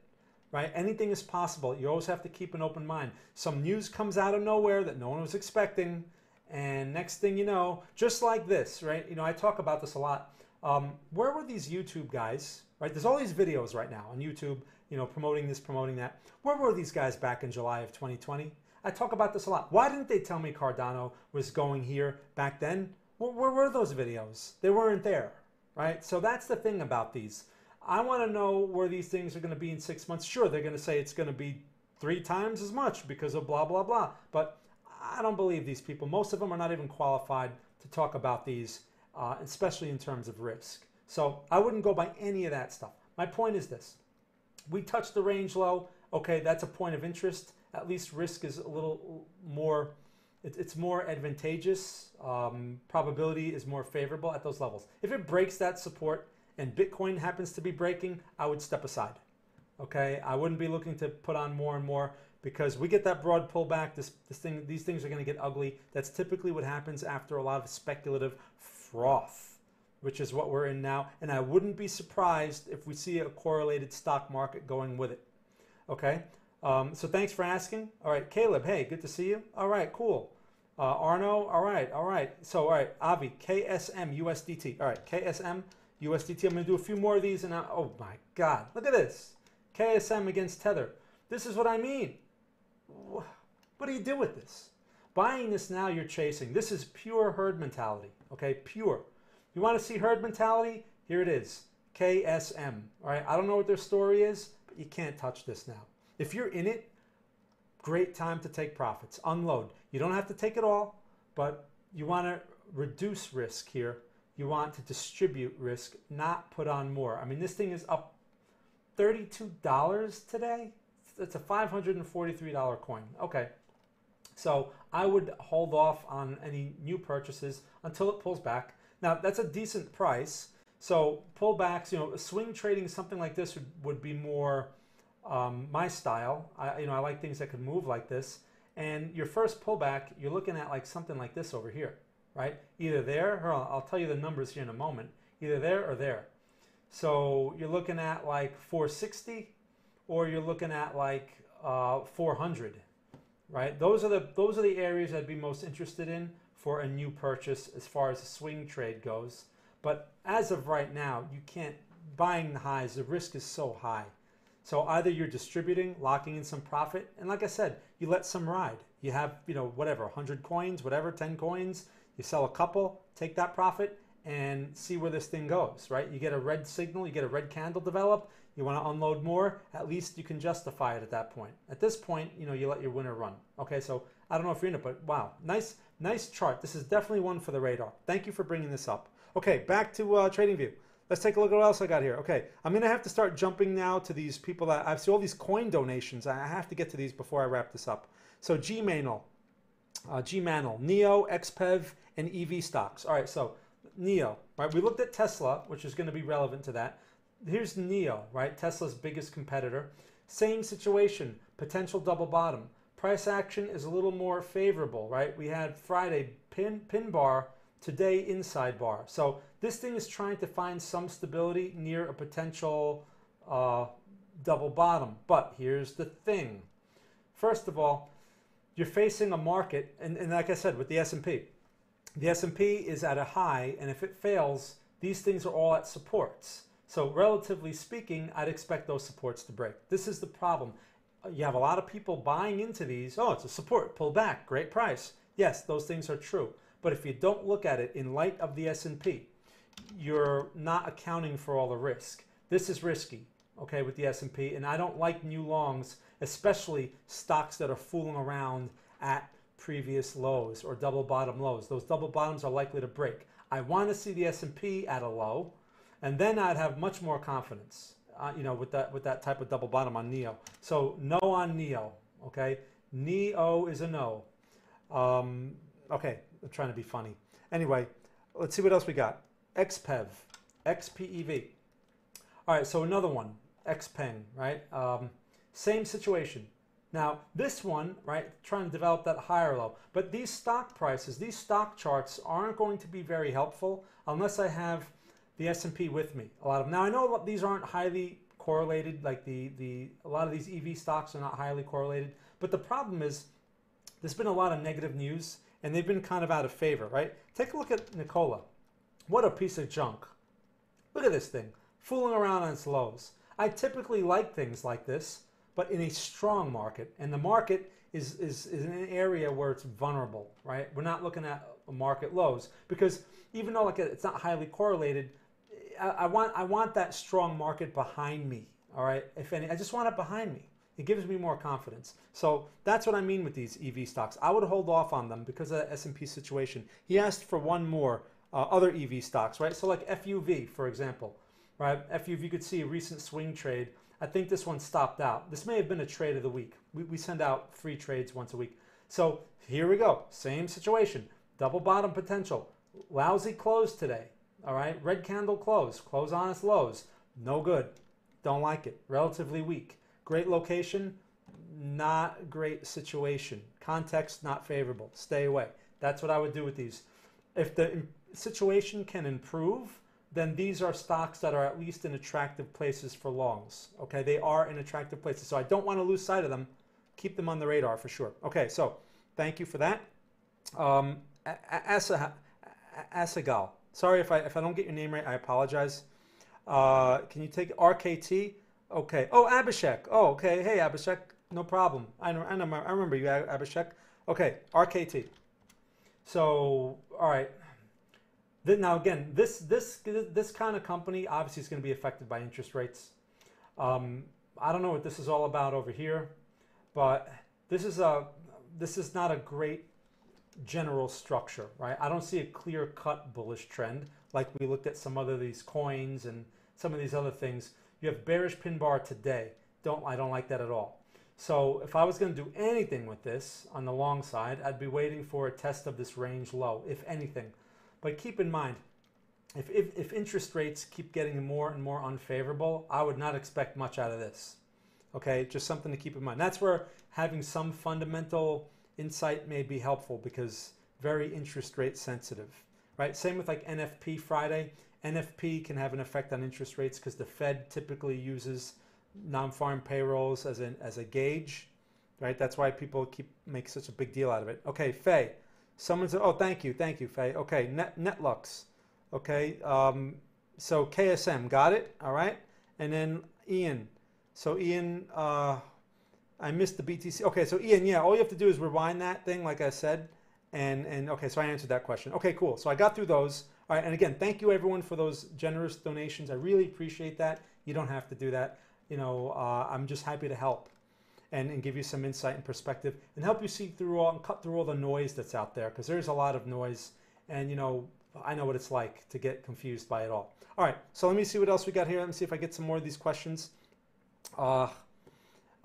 Right? Anything is possible. You always have to keep an open mind. Some news comes out of nowhere that no one was expecting, and next thing you know, just like this, right? You know, I talk about this a lot. Um, where were these YouTube guys? Right? There's all these videos right now on YouTube, you know, promoting this, promoting that. Where were these guys back in July of 2020? I talk about this a lot. Why didn't they tell me Cardano was going here back then? Where, where were those videos? They weren't there, right? So that's the thing about these. I want to know where these things are going to be in six months. Sure, they're going to say it's going to be three times as much because of blah, blah, blah. But I don't believe these people. Most of them are not even qualified to talk about these, uh, especially in terms of risk. So I wouldn't go by any of that stuff. My point is this. We touched the range low. Okay, that's a point of interest. At least risk is a little more it, it's more advantageous. Um, probability is more favorable at those levels. If it breaks that support and Bitcoin happens to be breaking, I would step aside. Okay, I wouldn't be looking to put on more and more because we get that broad pullback. This, this thing, these things are going to get ugly. That's typically what happens after a lot of speculative froth, which is what we're in now. And I wouldn't be surprised if we see a correlated stock market going with it. Okay, um, so thanks for asking. All right, Caleb, hey, good to see you. All right, cool. Uh, Arno, all right, all right. So, all right, Avi, KSM USDT. All right, KSM USDT. I'm going to do a few more of these, and I, oh my God, look at this. KSM against Tether. This is what I mean. What do you do with this? Buying this now, you're chasing. This is pure herd mentality. Okay, pure. You want to see herd mentality? Here it is. KSM. All right, I don't know what their story is, but you can't touch this now. If you're in it, great time to take profits. Unload. You don't have to take it all, but you want to reduce risk here. You want to distribute risk, not put on more. I mean, this thing is up $32 today. It's a $543 coin. Okay. So I would hold off on any new purchases until it pulls back. Now, that's a decent price. So pullbacks, you know, swing trading, something like this would, would be more um, my style. I, you know, I like things that can move like this. And your first pullback, you're looking at like something like this over here, right? Either there, or I'll, I'll tell you the numbers here in a moment. Either there or there. So you're looking at like 460, or you're looking at like uh, 400, right? Those are the those are the areas I'd be most interested in for a new purchase as far as a swing trade goes. But as of right now, you can't buying the highs. The risk is so high. So either you're distributing, locking in some profit, and like I said, you let some ride. You have, you know, whatever, 100 coins, whatever, 10 coins, you sell a couple, take that profit, and see where this thing goes, right? You get a red signal, you get a red candle develop, you want to unload more, at least you can justify it at that point. At this point, you know, you let your winner run. Okay, so I don't know if you're in it, but wow, nice, nice chart. This is definitely one for the radar. Thank you for bringing this up. Okay, back to uh, TradingView. Let's take a look at what else I got here. Okay, I'm going to have to start jumping now to these people that I've seen all these coin donations. I have to get to these before I wrap this up. So Gmanel, uh, Gmanel, NIO, XPEV, and EV stocks. All right, so NIO, right? We looked at Tesla, which is going to be relevant to that. Here's NIO, right? Tesla's biggest competitor. Same situation, potential double bottom. price action is a little more favorable, right? We had Friday pin pin bar, today inside bar. So this thing is trying to find some stability near a potential uh, double bottom. But here's the thing. First of all, you're facing a market, and, and like I said, with the S&P, the S&P is at a high, and if it fails, these things are all at supports. So relatively speaking, I'd expect those supports to break. This is the problem. You have a lot of people buying into these. Oh, it's a support, pull back, great price. Yes, those things are true. But if you don't look at it in light of the S&P, you're not accounting for all the risk. This is risky, okay, with the S&P, and I don't like new longs, especially stocks that are fooling around at previous lows or double bottom lows. Those double bottoms are likely to break. I want to see the S&P at a low, and then I'd have much more confidence, uh, you know, with that with that type of double bottom on NIO. So no on NIO, okay? NIO is a no. Um, okay, I'm trying to be funny. Anyway, let's see what else we got. XPEV, XPEV. All right, so another one, XPeng, right? Um, same situation. Now, this one, right, trying to develop that higher low. But these stock prices, these stock charts aren't going to be very helpful unless I have the S&P with me. A lot of them. Now, I know these aren't highly correlated, like the, the a lot of these EV stocks are not highly correlated. But the problem is there's been a lot of negative news and they've been kind of out of favor, right? Take a look at Nikola. What a piece of junk. Look at this thing, fooling around on its lows. I typically like things like this, but in a strong market, and the market is, is, is in an area where it's vulnerable, right? We're not looking at market lows because even though like it's not highly correlated, I, I want I want that strong market behind me. All right, if any, I just want it behind me. It gives me more confidence. So that's what I mean with these EV stocks. I would hold off on them because of the S&P situation. He asked for one more uh, other EV stocks, right? So like FUV, for example, right? FUV, you could see a recent swing trade. I think this one stopped out. This may have been a trade of the week. We, we send out free trades once a week. So here we go. Same situation. Double bottom potential. Lousy close today. All right. Red candle close. Close on its lows. No good. Don't like it. Relatively weak. Great location. Not great situation. Context not favorable. Stay away. That's what I would do with these. If the situation can improve, then these are stocks that are at least in attractive places for longs. Okay, they are in attractive places. So I don't want to lose sight of them. Keep them on the radar for sure. Okay, so thank you for that. Um, Asagal. Sorry if I if I don't get your name right. I apologize. Uh, can you take RKT? Okay. Oh, Abhishek. Oh, okay. Hey, Abhishek. No problem. I know. I, know, I remember you, Abhishek. Okay. RKT. So, all right. Now again, this this this kind of company obviously is going to be affected by interest rates. Um, I don't know what this is all about over here, but this is a this is not a great general structure, right? I don't see a clear cut bullish trend like we looked at some other these coins and some of these other things. You have bearish pin bar today. Don't I don't like that at all. So if I was going to do anything with this on the long side, I'd be waiting for a test of this range low, if anything. But keep in mind, if, if, if interest rates keep getting more and more unfavorable, I would not expect much out of this. Okay, just something to keep in mind. That's where having some fundamental insight may be helpful because very interest rate sensitive, right? Same with like NFP Friday. NFP can have an effect on interest rates because the Fed typically uses non-farm payrolls as an as a gauge, right? That's why people keep make such a big deal out of it. Okay, Faye. Someone said, "Oh, thank you, thank you, Faye." Okay, Net Netlux. Okay, um, so KSM, got it. All right, and then Ian. So Ian, uh, I missed the BTC. Okay, so Ian, yeah, all you have to do is rewind that thing, like I said, and and okay, so I answered that question. Okay, cool. So I got through those. All right, and again, thank you everyone for those generous donations. I really appreciate that. You don't have to do that. You know, uh, I'm just happy to help and, and give you some insight and perspective and help you see through all and cut through all the noise that's out there because there's a lot of noise and you know I know what it's like to get confused by it all. All right, so let me see what else we got here. Let me see if I get some more of these questions. Uh,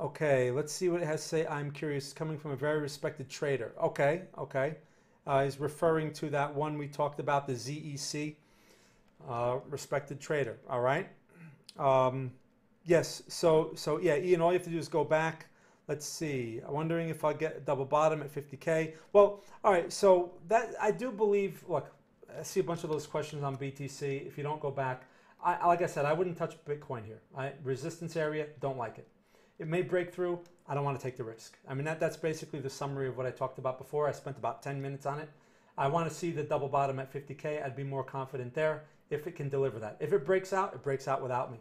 Okay, let's see what it has to say. I'm curious. Coming from a very respected trader. Okay, okay. Uh, he's referring to that one we talked about, the ZEC, uh, respected trader. All right. Um, yes. So, so yeah, Ian. All you have to do is go back, Let's see. I'm wondering if I'll get double bottom at 50K. Well, all right. So that I do believe, look, I see a bunch of those questions on BTC. If you don't go back, I, like I said, I wouldn't touch Bitcoin here. I, resistance area, don't like it. It may break through. I don't want to take the risk. I mean, that, that's basically the summary of what I talked about before. I spent about 10 minutes on it. I want to see the double bottom at 50K. I'd be more confident there if it can deliver that. If it breaks out, it breaks out without me.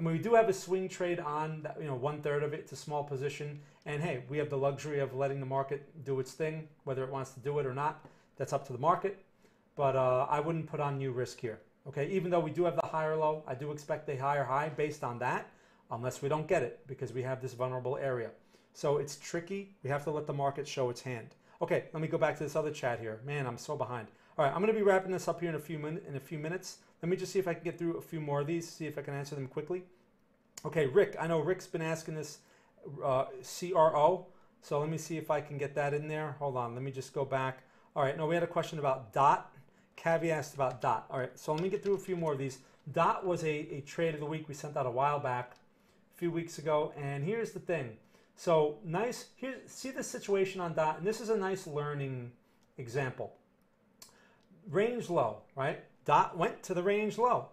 I mean, we do have a swing trade on, that, you know, one third of it. It's a small position. And hey, we have the luxury of letting the market do its thing, whether it wants to do it or not. That's up to the market. But uh, I wouldn't put on new risk here. Okay, even though we do have the higher low, I do expect a higher high based on that, unless we don't get it because we have this vulnerable area. So it's tricky. We have to let the market show its hand. Okay, let me go back to this other chat here. Man, I'm so behind. All right, I'm going to be wrapping this up here in a few min- in a few minutes. Let me just see if I can get through a few more of these, see if I can answer them quickly. Okay, Rick, I know Rick's been asking this uh, CRO, so let me see if I can get that in there. Hold on, let me just go back. All right, no, we had a question about DOT. Cavi asked about DOT. All right, so let me get through a few more of these. DOT was a, a trade of the week we sent out a while back, a few weeks ago, and here's the thing. So nice, here, see the situation on DOT, and this is a nice learning example. Range low, right? Dot went to the range low.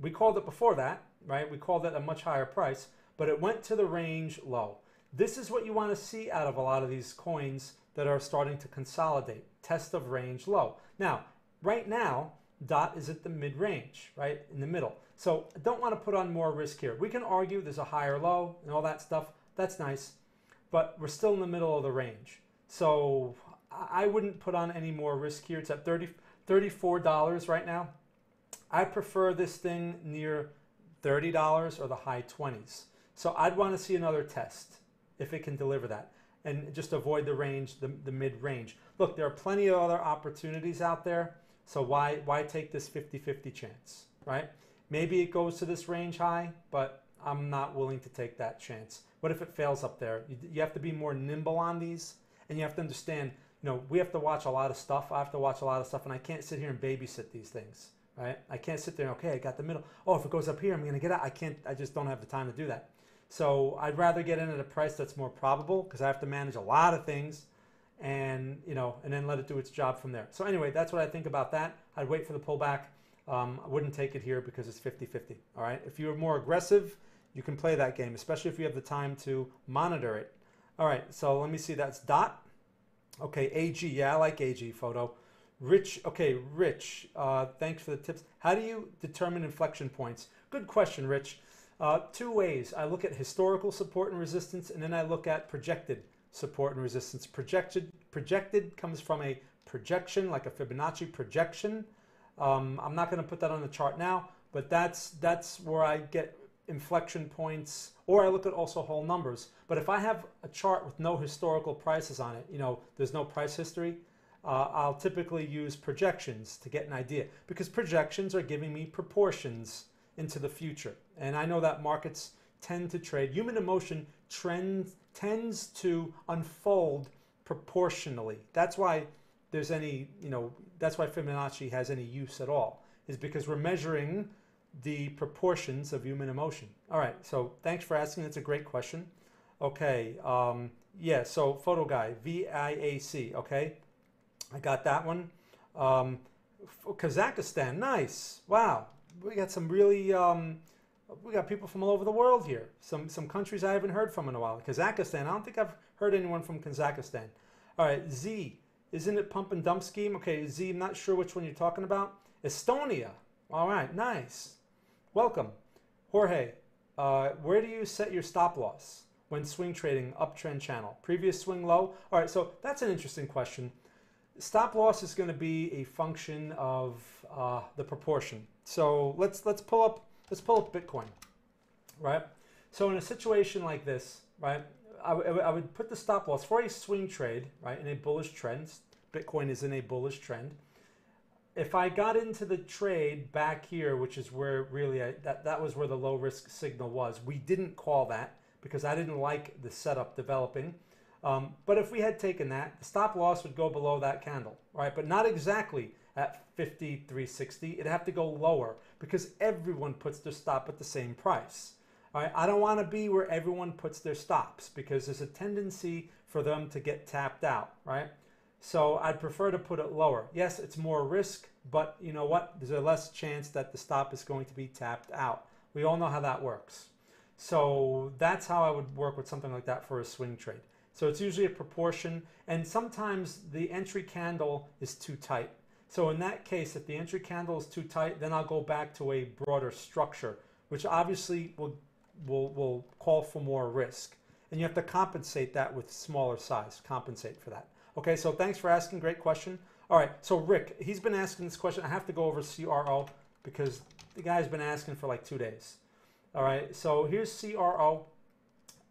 We called it before that, right? We called it a much higher price, but it went to the range low. This is what you want to see out of a lot of these coins that are starting to consolidate. Test of range low. Now, right now, DOT is at the mid range, right? In the middle. So I don't want to put on more risk here. We can argue there's a higher low and all that stuff. That's nice. But we're still in the middle of the range. So I wouldn't put on any more risk here. It's at 30, $34 right now. I prefer this thing near $30 or the high 20s. So I'd want to see another test if it can deliver that and just avoid the range, the, the mid range. Look, there are plenty of other opportunities out there. So why, why take this 50 50 chance, right? Maybe it goes to this range high, but I'm not willing to take that chance. What if it fails up there? You, you have to be more nimble on these and you have to understand you know, we have to watch a lot of stuff. I have to watch a lot of stuff, and I can't sit here and babysit these things, right? I can't sit there and, okay, I got the middle. Oh, if it goes up here, I'm going to get out. I can't, I just don't have the time to do that. So I'd rather get in at a price that's more probable because I have to manage a lot of things and, you know, and then let it do its job from there. So anyway, that's what I think about that. I'd wait for the pullback. Um, I wouldn't take it here because it's 50-50, all right? If you're more aggressive, you can play that game, especially if you have the time to monitor it. All right, so let me see. That's dot. Okay, AG. Yeah, I like AG photo. Rich. Okay, Rich. Uh, thanks for the tips. How do you determine inflection points? Good question, Rich. Uh, two ways. I look at historical support and resistance, and then I look at projected support and resistance. Projected projected comes from a projection, like a Fibonacci projection. Um, I'm not going to put that on the chart now, but that's that's where I get inflection points, or I look at also whole numbers. But if I have a chart with no historical prices on it, you know, there's no price history, uh, I'll typically use projections to get an idea because projections are giving me proportions into the future. And I know that markets tend to trade, human emotion trends, tends to unfold proportionally. That's why there's any, you know, that's why Fibonacci has any use at all, is because we're measuring the proportions of human emotion. All right, so thanks for asking. That's a great question. Okay, um, yeah, so photo guy, V-I-A-C, okay? I got that one. Um, Kazakhstan, nice. Wow, we got some really, um, we got people from all over the world here. Some, some countries I haven't heard from in a while. Kazakhstan, I don't think I've heard anyone from Kazakhstan. All right, Z, isn't it pump and dump scheme? Okay, Z, I'm not sure which one you're talking about. Estonia, all right, nice. Welcome. Jorge, uh, where do you set your stop loss when swing trading uptrend channel? Previous swing low? All right, so that's an interesting question. Stop loss is going to be a function of uh, the proportion. So let's let's pull up let's pull up Bitcoin, right? So in a situation like this, right, I, I would put the stop loss for a swing trade, right, in a bullish trend. Bitcoin is in a bullish trend if I got into the trade back here, which is where really I, that, that was where the low risk signal was, we didn't call that because I didn't like the setup developing. Um, but if we had taken that, the stop loss would go below that candle, right? But not exactly at 53.60. It'd have to go lower because everyone puts their stop at the same price. All right, I don't want to be where everyone puts their stops because there's a tendency for them to get tapped out, right? So I'd prefer to put it lower. Yes, it's more risk, but you know what? There's a less chance that the stop is going to be tapped out. We all know how that works. So that's how I would work with something like that for a swing trade. So it's usually a proportion, and sometimes the entry candle is too tight. So in that case, if the entry candle is too tight, then I'll go back to a broader structure, which obviously will, will, will call for more risk. And you have to compensate that with smaller size, compensate for that. Okay, so thanks for asking, great question. All right, so Rick, he's been asking this question. I have to go over CRO because the guy's been asking for like two days. All right, so here's CRO.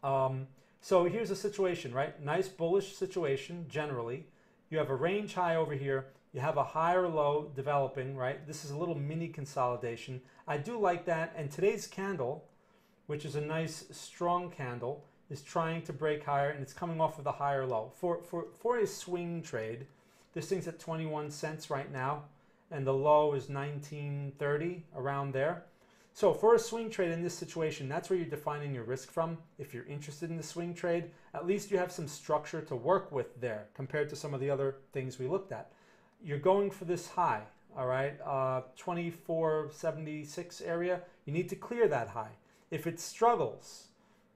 Um, so here's a situation, right? Nice bullish situation generally. You have a range high over here. You have a higher low developing, right? This is a little mini consolidation. I do like that. And today's candle, which is a nice strong candle, is trying to break higher and it's coming off of the higher low. For, for, for a swing trade, this thing's at 21 cents right now and the low is 1930 around there. So for a swing trade in this situation, that's where you're defining your risk from. If you're interested in the swing trade, at least you have some structure to work with there compared to some of the other things we looked at. You're going for this high, all right, uh, 2476 area. You need to clear that high. If it struggles,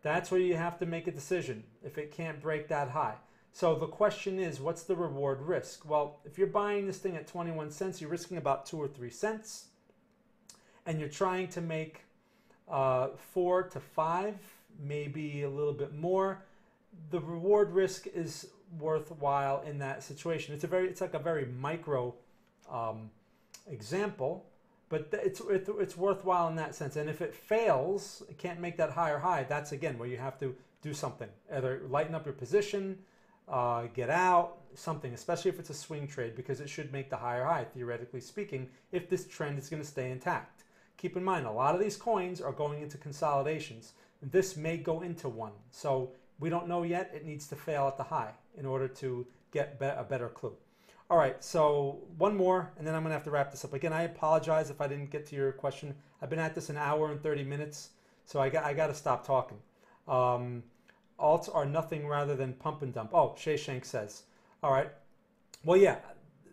that's where you have to make a decision if it can't break that high. So the question is, what's the reward risk? Well, if you're buying this thing at 21 cents, you're risking about two or three cents, and you're trying to make uh, four to five, maybe a little bit more. The reward risk is worthwhile in that situation. It's a very, it's like a very micro um, example, but it's, it's worthwhile in that sense. And if it fails, it can't make that higher high. That's again where you have to do something, either lighten up your position, uh, get out, something, especially if it's a swing trade, because it should make the higher high, theoretically speaking, if this trend is going to stay intact. Keep in mind, a lot of these coins are going into consolidations. This may go into one. So we don't know yet. It needs to fail at the high in order to get a better clue. All right, so one more, and then I'm going to have to wrap this up. Again, I apologize if I didn't get to your question. I've been at this an hour and 30 minutes, so I got, I got to stop talking. Um, alts are nothing rather than pump and dump. Oh, Shay Shank says. All right. Well, yeah.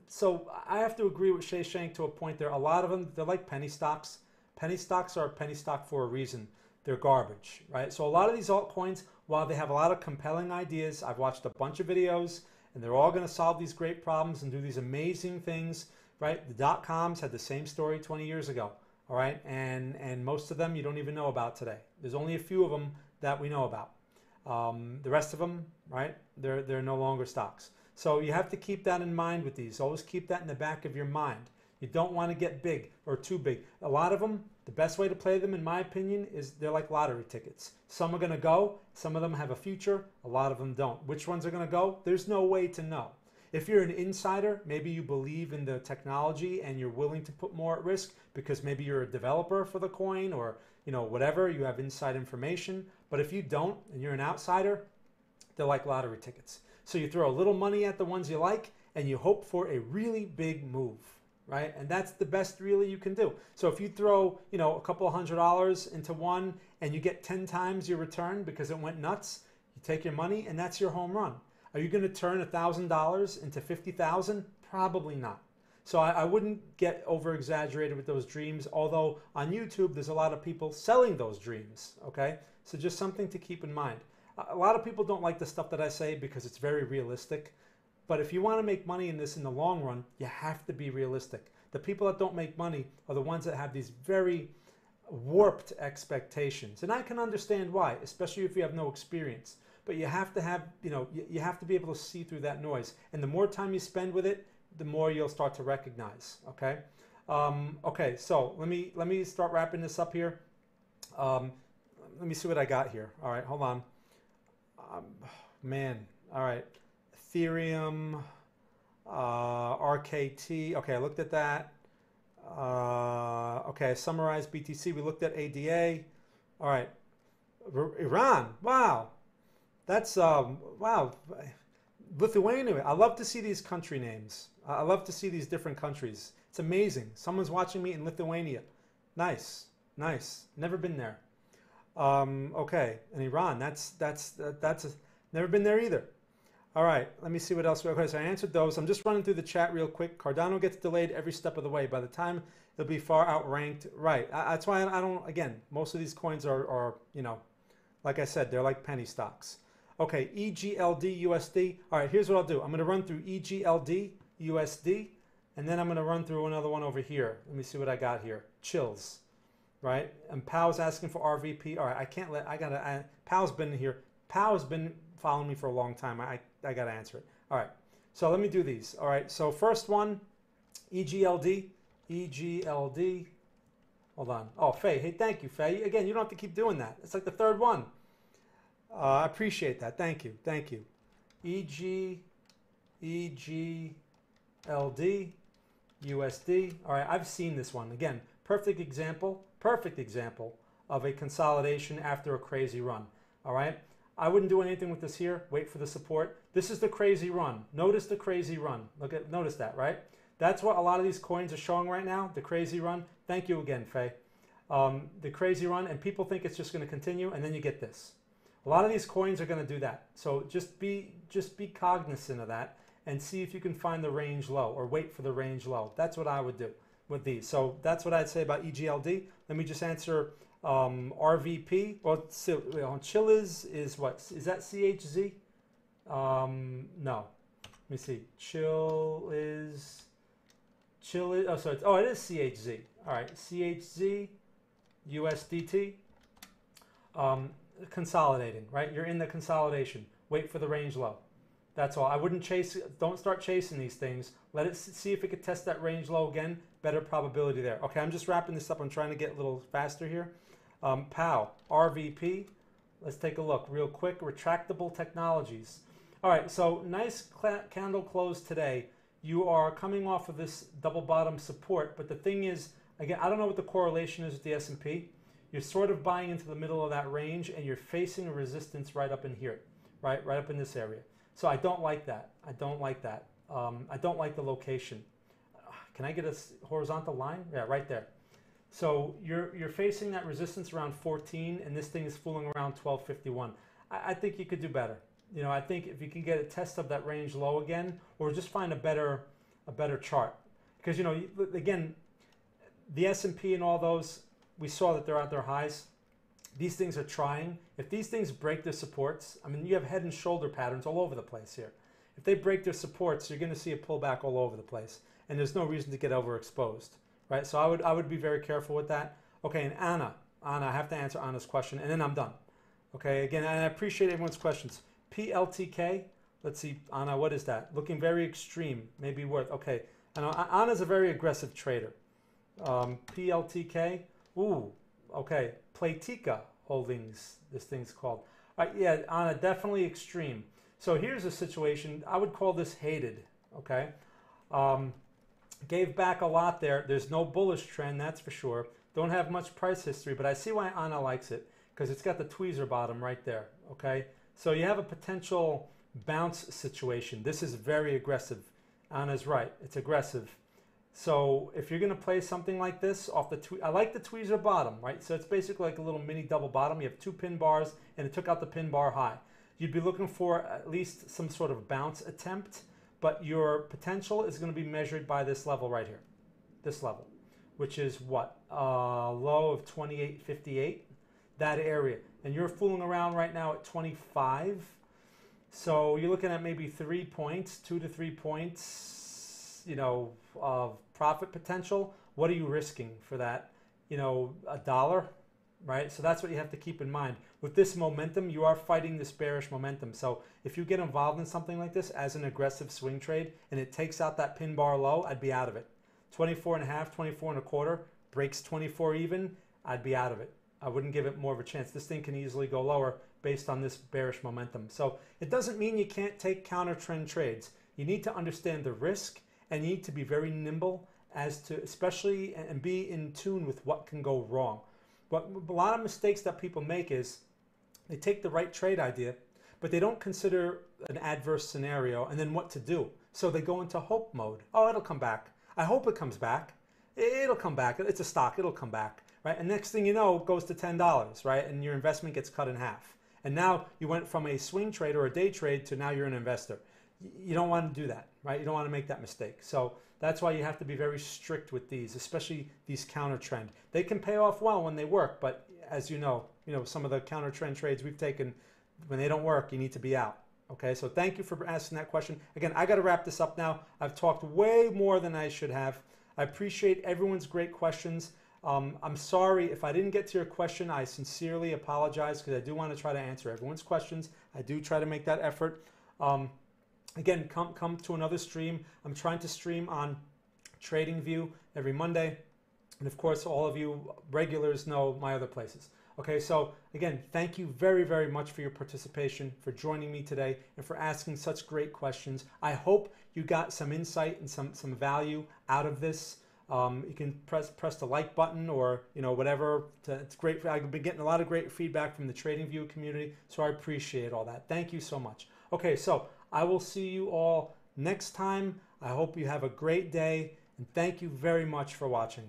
So I have to agree with Shay Shank to a point there. A lot of them, they're like penny stocks. Penny stocks are a penny stock for a reason. They're garbage, right? So a lot of these altcoins, while they have a lot of compelling ideas, I've watched a bunch of videos and they're all going to solve these great problems and do these amazing things, right? The dot coms had the same story 20 years ago, all right? And, and most of them you don't even know about today. There's only a few of them that we know about. Um, the rest of them, right, they're, they're no longer stocks. So you have to keep that in mind with these. Always keep that in the back of your mind. You don't want to get big or too big. A lot of them, the best way to play them, in my opinion, is they're like lottery tickets. Some are going to go, some of them have a future, a lot of them don't. Which ones are going to go? There's no way to know. If you're an insider, maybe you believe in the technology and you're willing to put more at risk because maybe you're a developer for the coin or you know whatever, you have inside information. But if you don't and you're an outsider, they're like lottery tickets. So you throw a little money at the ones you like and you hope for a really big move right? And that's the best really you can do. So if you throw, you know, a couple hundred dollars into one and you get 10 times your return because it went nuts, you take your money and that's your home run. Are you going to turn a thousand dollars into 50,000? Probably not. So I, I, wouldn't get over exaggerated with those dreams, although on YouTube there's a lot of people selling those dreams, okay? So just something to keep in mind. A lot of people don't like the stuff that I say because it's very realistic. But if you want to make money in this in the long run, you have to be realistic. The people that don't make money are the ones that have these very warped expectations. And I can understand why, especially if you have no experience. But you have to have, you know, you have to be able to see through that noise. And the more time you spend with it, the more you'll start to recognize. Okay. Um, okay. So let me let me start wrapping this up here. Um, let me see what I got here. All right. Hold on. Um, man. All right. Ethereum, uh, RKT. Okay, I looked at that. Uh, okay, I summarized BTC. We looked at ADA. All right, R Iran. Wow, that's um, wow. Lithuania. I love to see these country names. I love to see these different countries. It's amazing. Someone's watching me in Lithuania. Nice, nice. Never been there. Um, okay, and Iran, that's that's that, that's a, never been there either. All right, let me see what else. Okay, so I answered those. I'm just running through the chat real quick. Cardano gets delayed every step of the way. By the time it'll be far outranked, right? I, that's why I don't. Again, most of these coins are, are, you know, like I said, they're like penny stocks. Okay, EGLD USD. All right, here's what I'll do. I'm going to run through EGLD USD, and then I'm going to run through another one over here. Let me see what I got here. Chiliz, right? And Pow's asking for RVP. All right, I can't let. I gotta. Pow's been here. Pow's been following me for a long time. I I got to answer it. All right. So let me do these. All right. So first one, EGLD. EGLD. Hold on. Oh, Faye. Hey, thank you, Faye. Again, you don't have to keep doing that. It's like the third one. Uh, I appreciate that. Thank you. Thank you. EG, EGLD, USD. All right. I've seen this one. Again, perfect example. Perfect example of a consolidation after a crazy run. All right. I wouldn't do anything with this here. Wait for the support. This is the crazy run. Notice the crazy run. Look at notice that, right? That's what a lot of these coins are showing right now. The crazy run. Thank you again, Faye. Um, the crazy run, and people think it's just going to continue, and then you get this. A lot of these coins are going to do that. So just be just be cognizant of that and see if you can find the range low or wait for the range low. That's what I would do with these. So that's what I'd say about EGLD. Let me just answer um, RVP, well, Chiliz is what? Is that CHZ? Um, no. Let me see. Chill is Chill is oh sorry. oh it is CHZ. All right, CHZ USDT. Um, consolidating, right? You're in the consolidation. Wait for the range low. That's all. I wouldn't chase. Don't start chasing these things. Let it see if it could test that range low again. Better probability there. Okay, I'm just wrapping this up. I'm trying to get a little faster here. Um, POW, RVP. Let's take a look real quick. Retractable technologies. All right, so nice candle close today. You are coming off of this double bottom support, but the thing is, again, I don't know what the correlation is with the S&P. You're sort of buying into the middle of that range, and you're facing a resistance right up in here, right, right up in this area. So I don't like that. I don't like that. Um, I don't like the location. Can I get a horizontal line? Yeah, right there. So you're you're facing that resistance around 14, and this thing is fooling around 1251. I, I think you could do better. You know, I think if you can get a test of that range low again, or just find a better a better chart, because you know, again, the S&P and all those, we saw that they're at their highs. These things are trying. If these things break their supports, I mean, you have head and shoulder patterns all over the place here. If they break their supports, you're going to see a pullback all over the place, and there's no reason to get overexposed right? So I would I would be very careful with that. Okay, and Anna, Anna, I have to answer Anna's question, and then I'm done. Okay, again, I appreciate everyone's questions. PLTK, let's see, Anna, what is that? Looking very extreme, maybe worth. Okay, and Anna's a very aggressive trader. Um, PLTK, ooh, okay, Playtika Holdings, this thing's called. All right, yeah, Anna, definitely extreme. So here's a situation. I would call this hated. Okay. Um, Gave back a lot there. There's no bullish trend, that's for sure. Don't have much price history, but I see why Anna likes it because it's got the tweezer bottom right there. Okay, so you have a potential bounce situation. This is very aggressive. Anna's right. It's aggressive. So if you're going to play something like this off the tweet, I like the tweezer bottom, right? So it's basically like a little mini double bottom. You have two pin bars, and it took out the pin bar high. You'd be looking for at least some sort of bounce attempt but your potential is going to be measured by this level right here, this level, which is what? Uh, low of 28.58, that area. And you're fooling around right now at 25. So you're looking at maybe three points, two to three points, you know, of profit potential. What are you risking for that? You know, a dollar, right? So that's what you have to keep in mind. With this momentum, you are fighting this bearish momentum. So if you get involved in something like this as an aggressive swing trade and it takes out that pin bar low, I'd be out of it. 24 and a half, 24 and a quarter, breaks 24 even, I'd be out of it. I wouldn't give it more of a chance. This thing can easily go lower based on this bearish momentum. So it doesn't mean you can't take counter trend trades. You need to understand the risk and you need to be very nimble as to especially and be in tune with what can go wrong. But a lot of mistakes that people make is they take the right trade idea, but they don't consider an adverse scenario and then what to do. So they go into hope mode. Oh, it'll come back. I hope it comes back. It'll come back. It's a stock. It'll come back. right? And next thing you know, it goes to $10, right? And your investment gets cut in half. And now you went from a swing trade or a day trade to now you're an investor. You don't want to do that, right? You don't want to make that mistake. So that's why you have to be very strict with these, especially these counter trend. They can pay off well when they work, but as you know, you know some of the counter trend trades we've taken when they don't work, you need to be out. Okay, so thank you for asking that question. Again, I got to wrap this up now. I've talked way more than I should have. I appreciate everyone's great questions. Um, I'm sorry if I didn't get to your question. I sincerely apologize because I do want to try to answer everyone's questions. I do try to make that effort. Um, again, come come to another stream. I'm trying to stream on TradingView every Monday, and of course, all of you regulars know my other places. Okay, so again, thank you very, very much for your participation, for joining me today, and for asking such great questions. I hope you got some insight and some, some value out of this. Um, you can press press the like button or you know whatever. To, it's great. I've been getting a lot of great feedback from the TradingView community, so I appreciate all that. Thank you so much. Okay, so I will see you all next time. I hope you have a great day, and thank you very much for watching.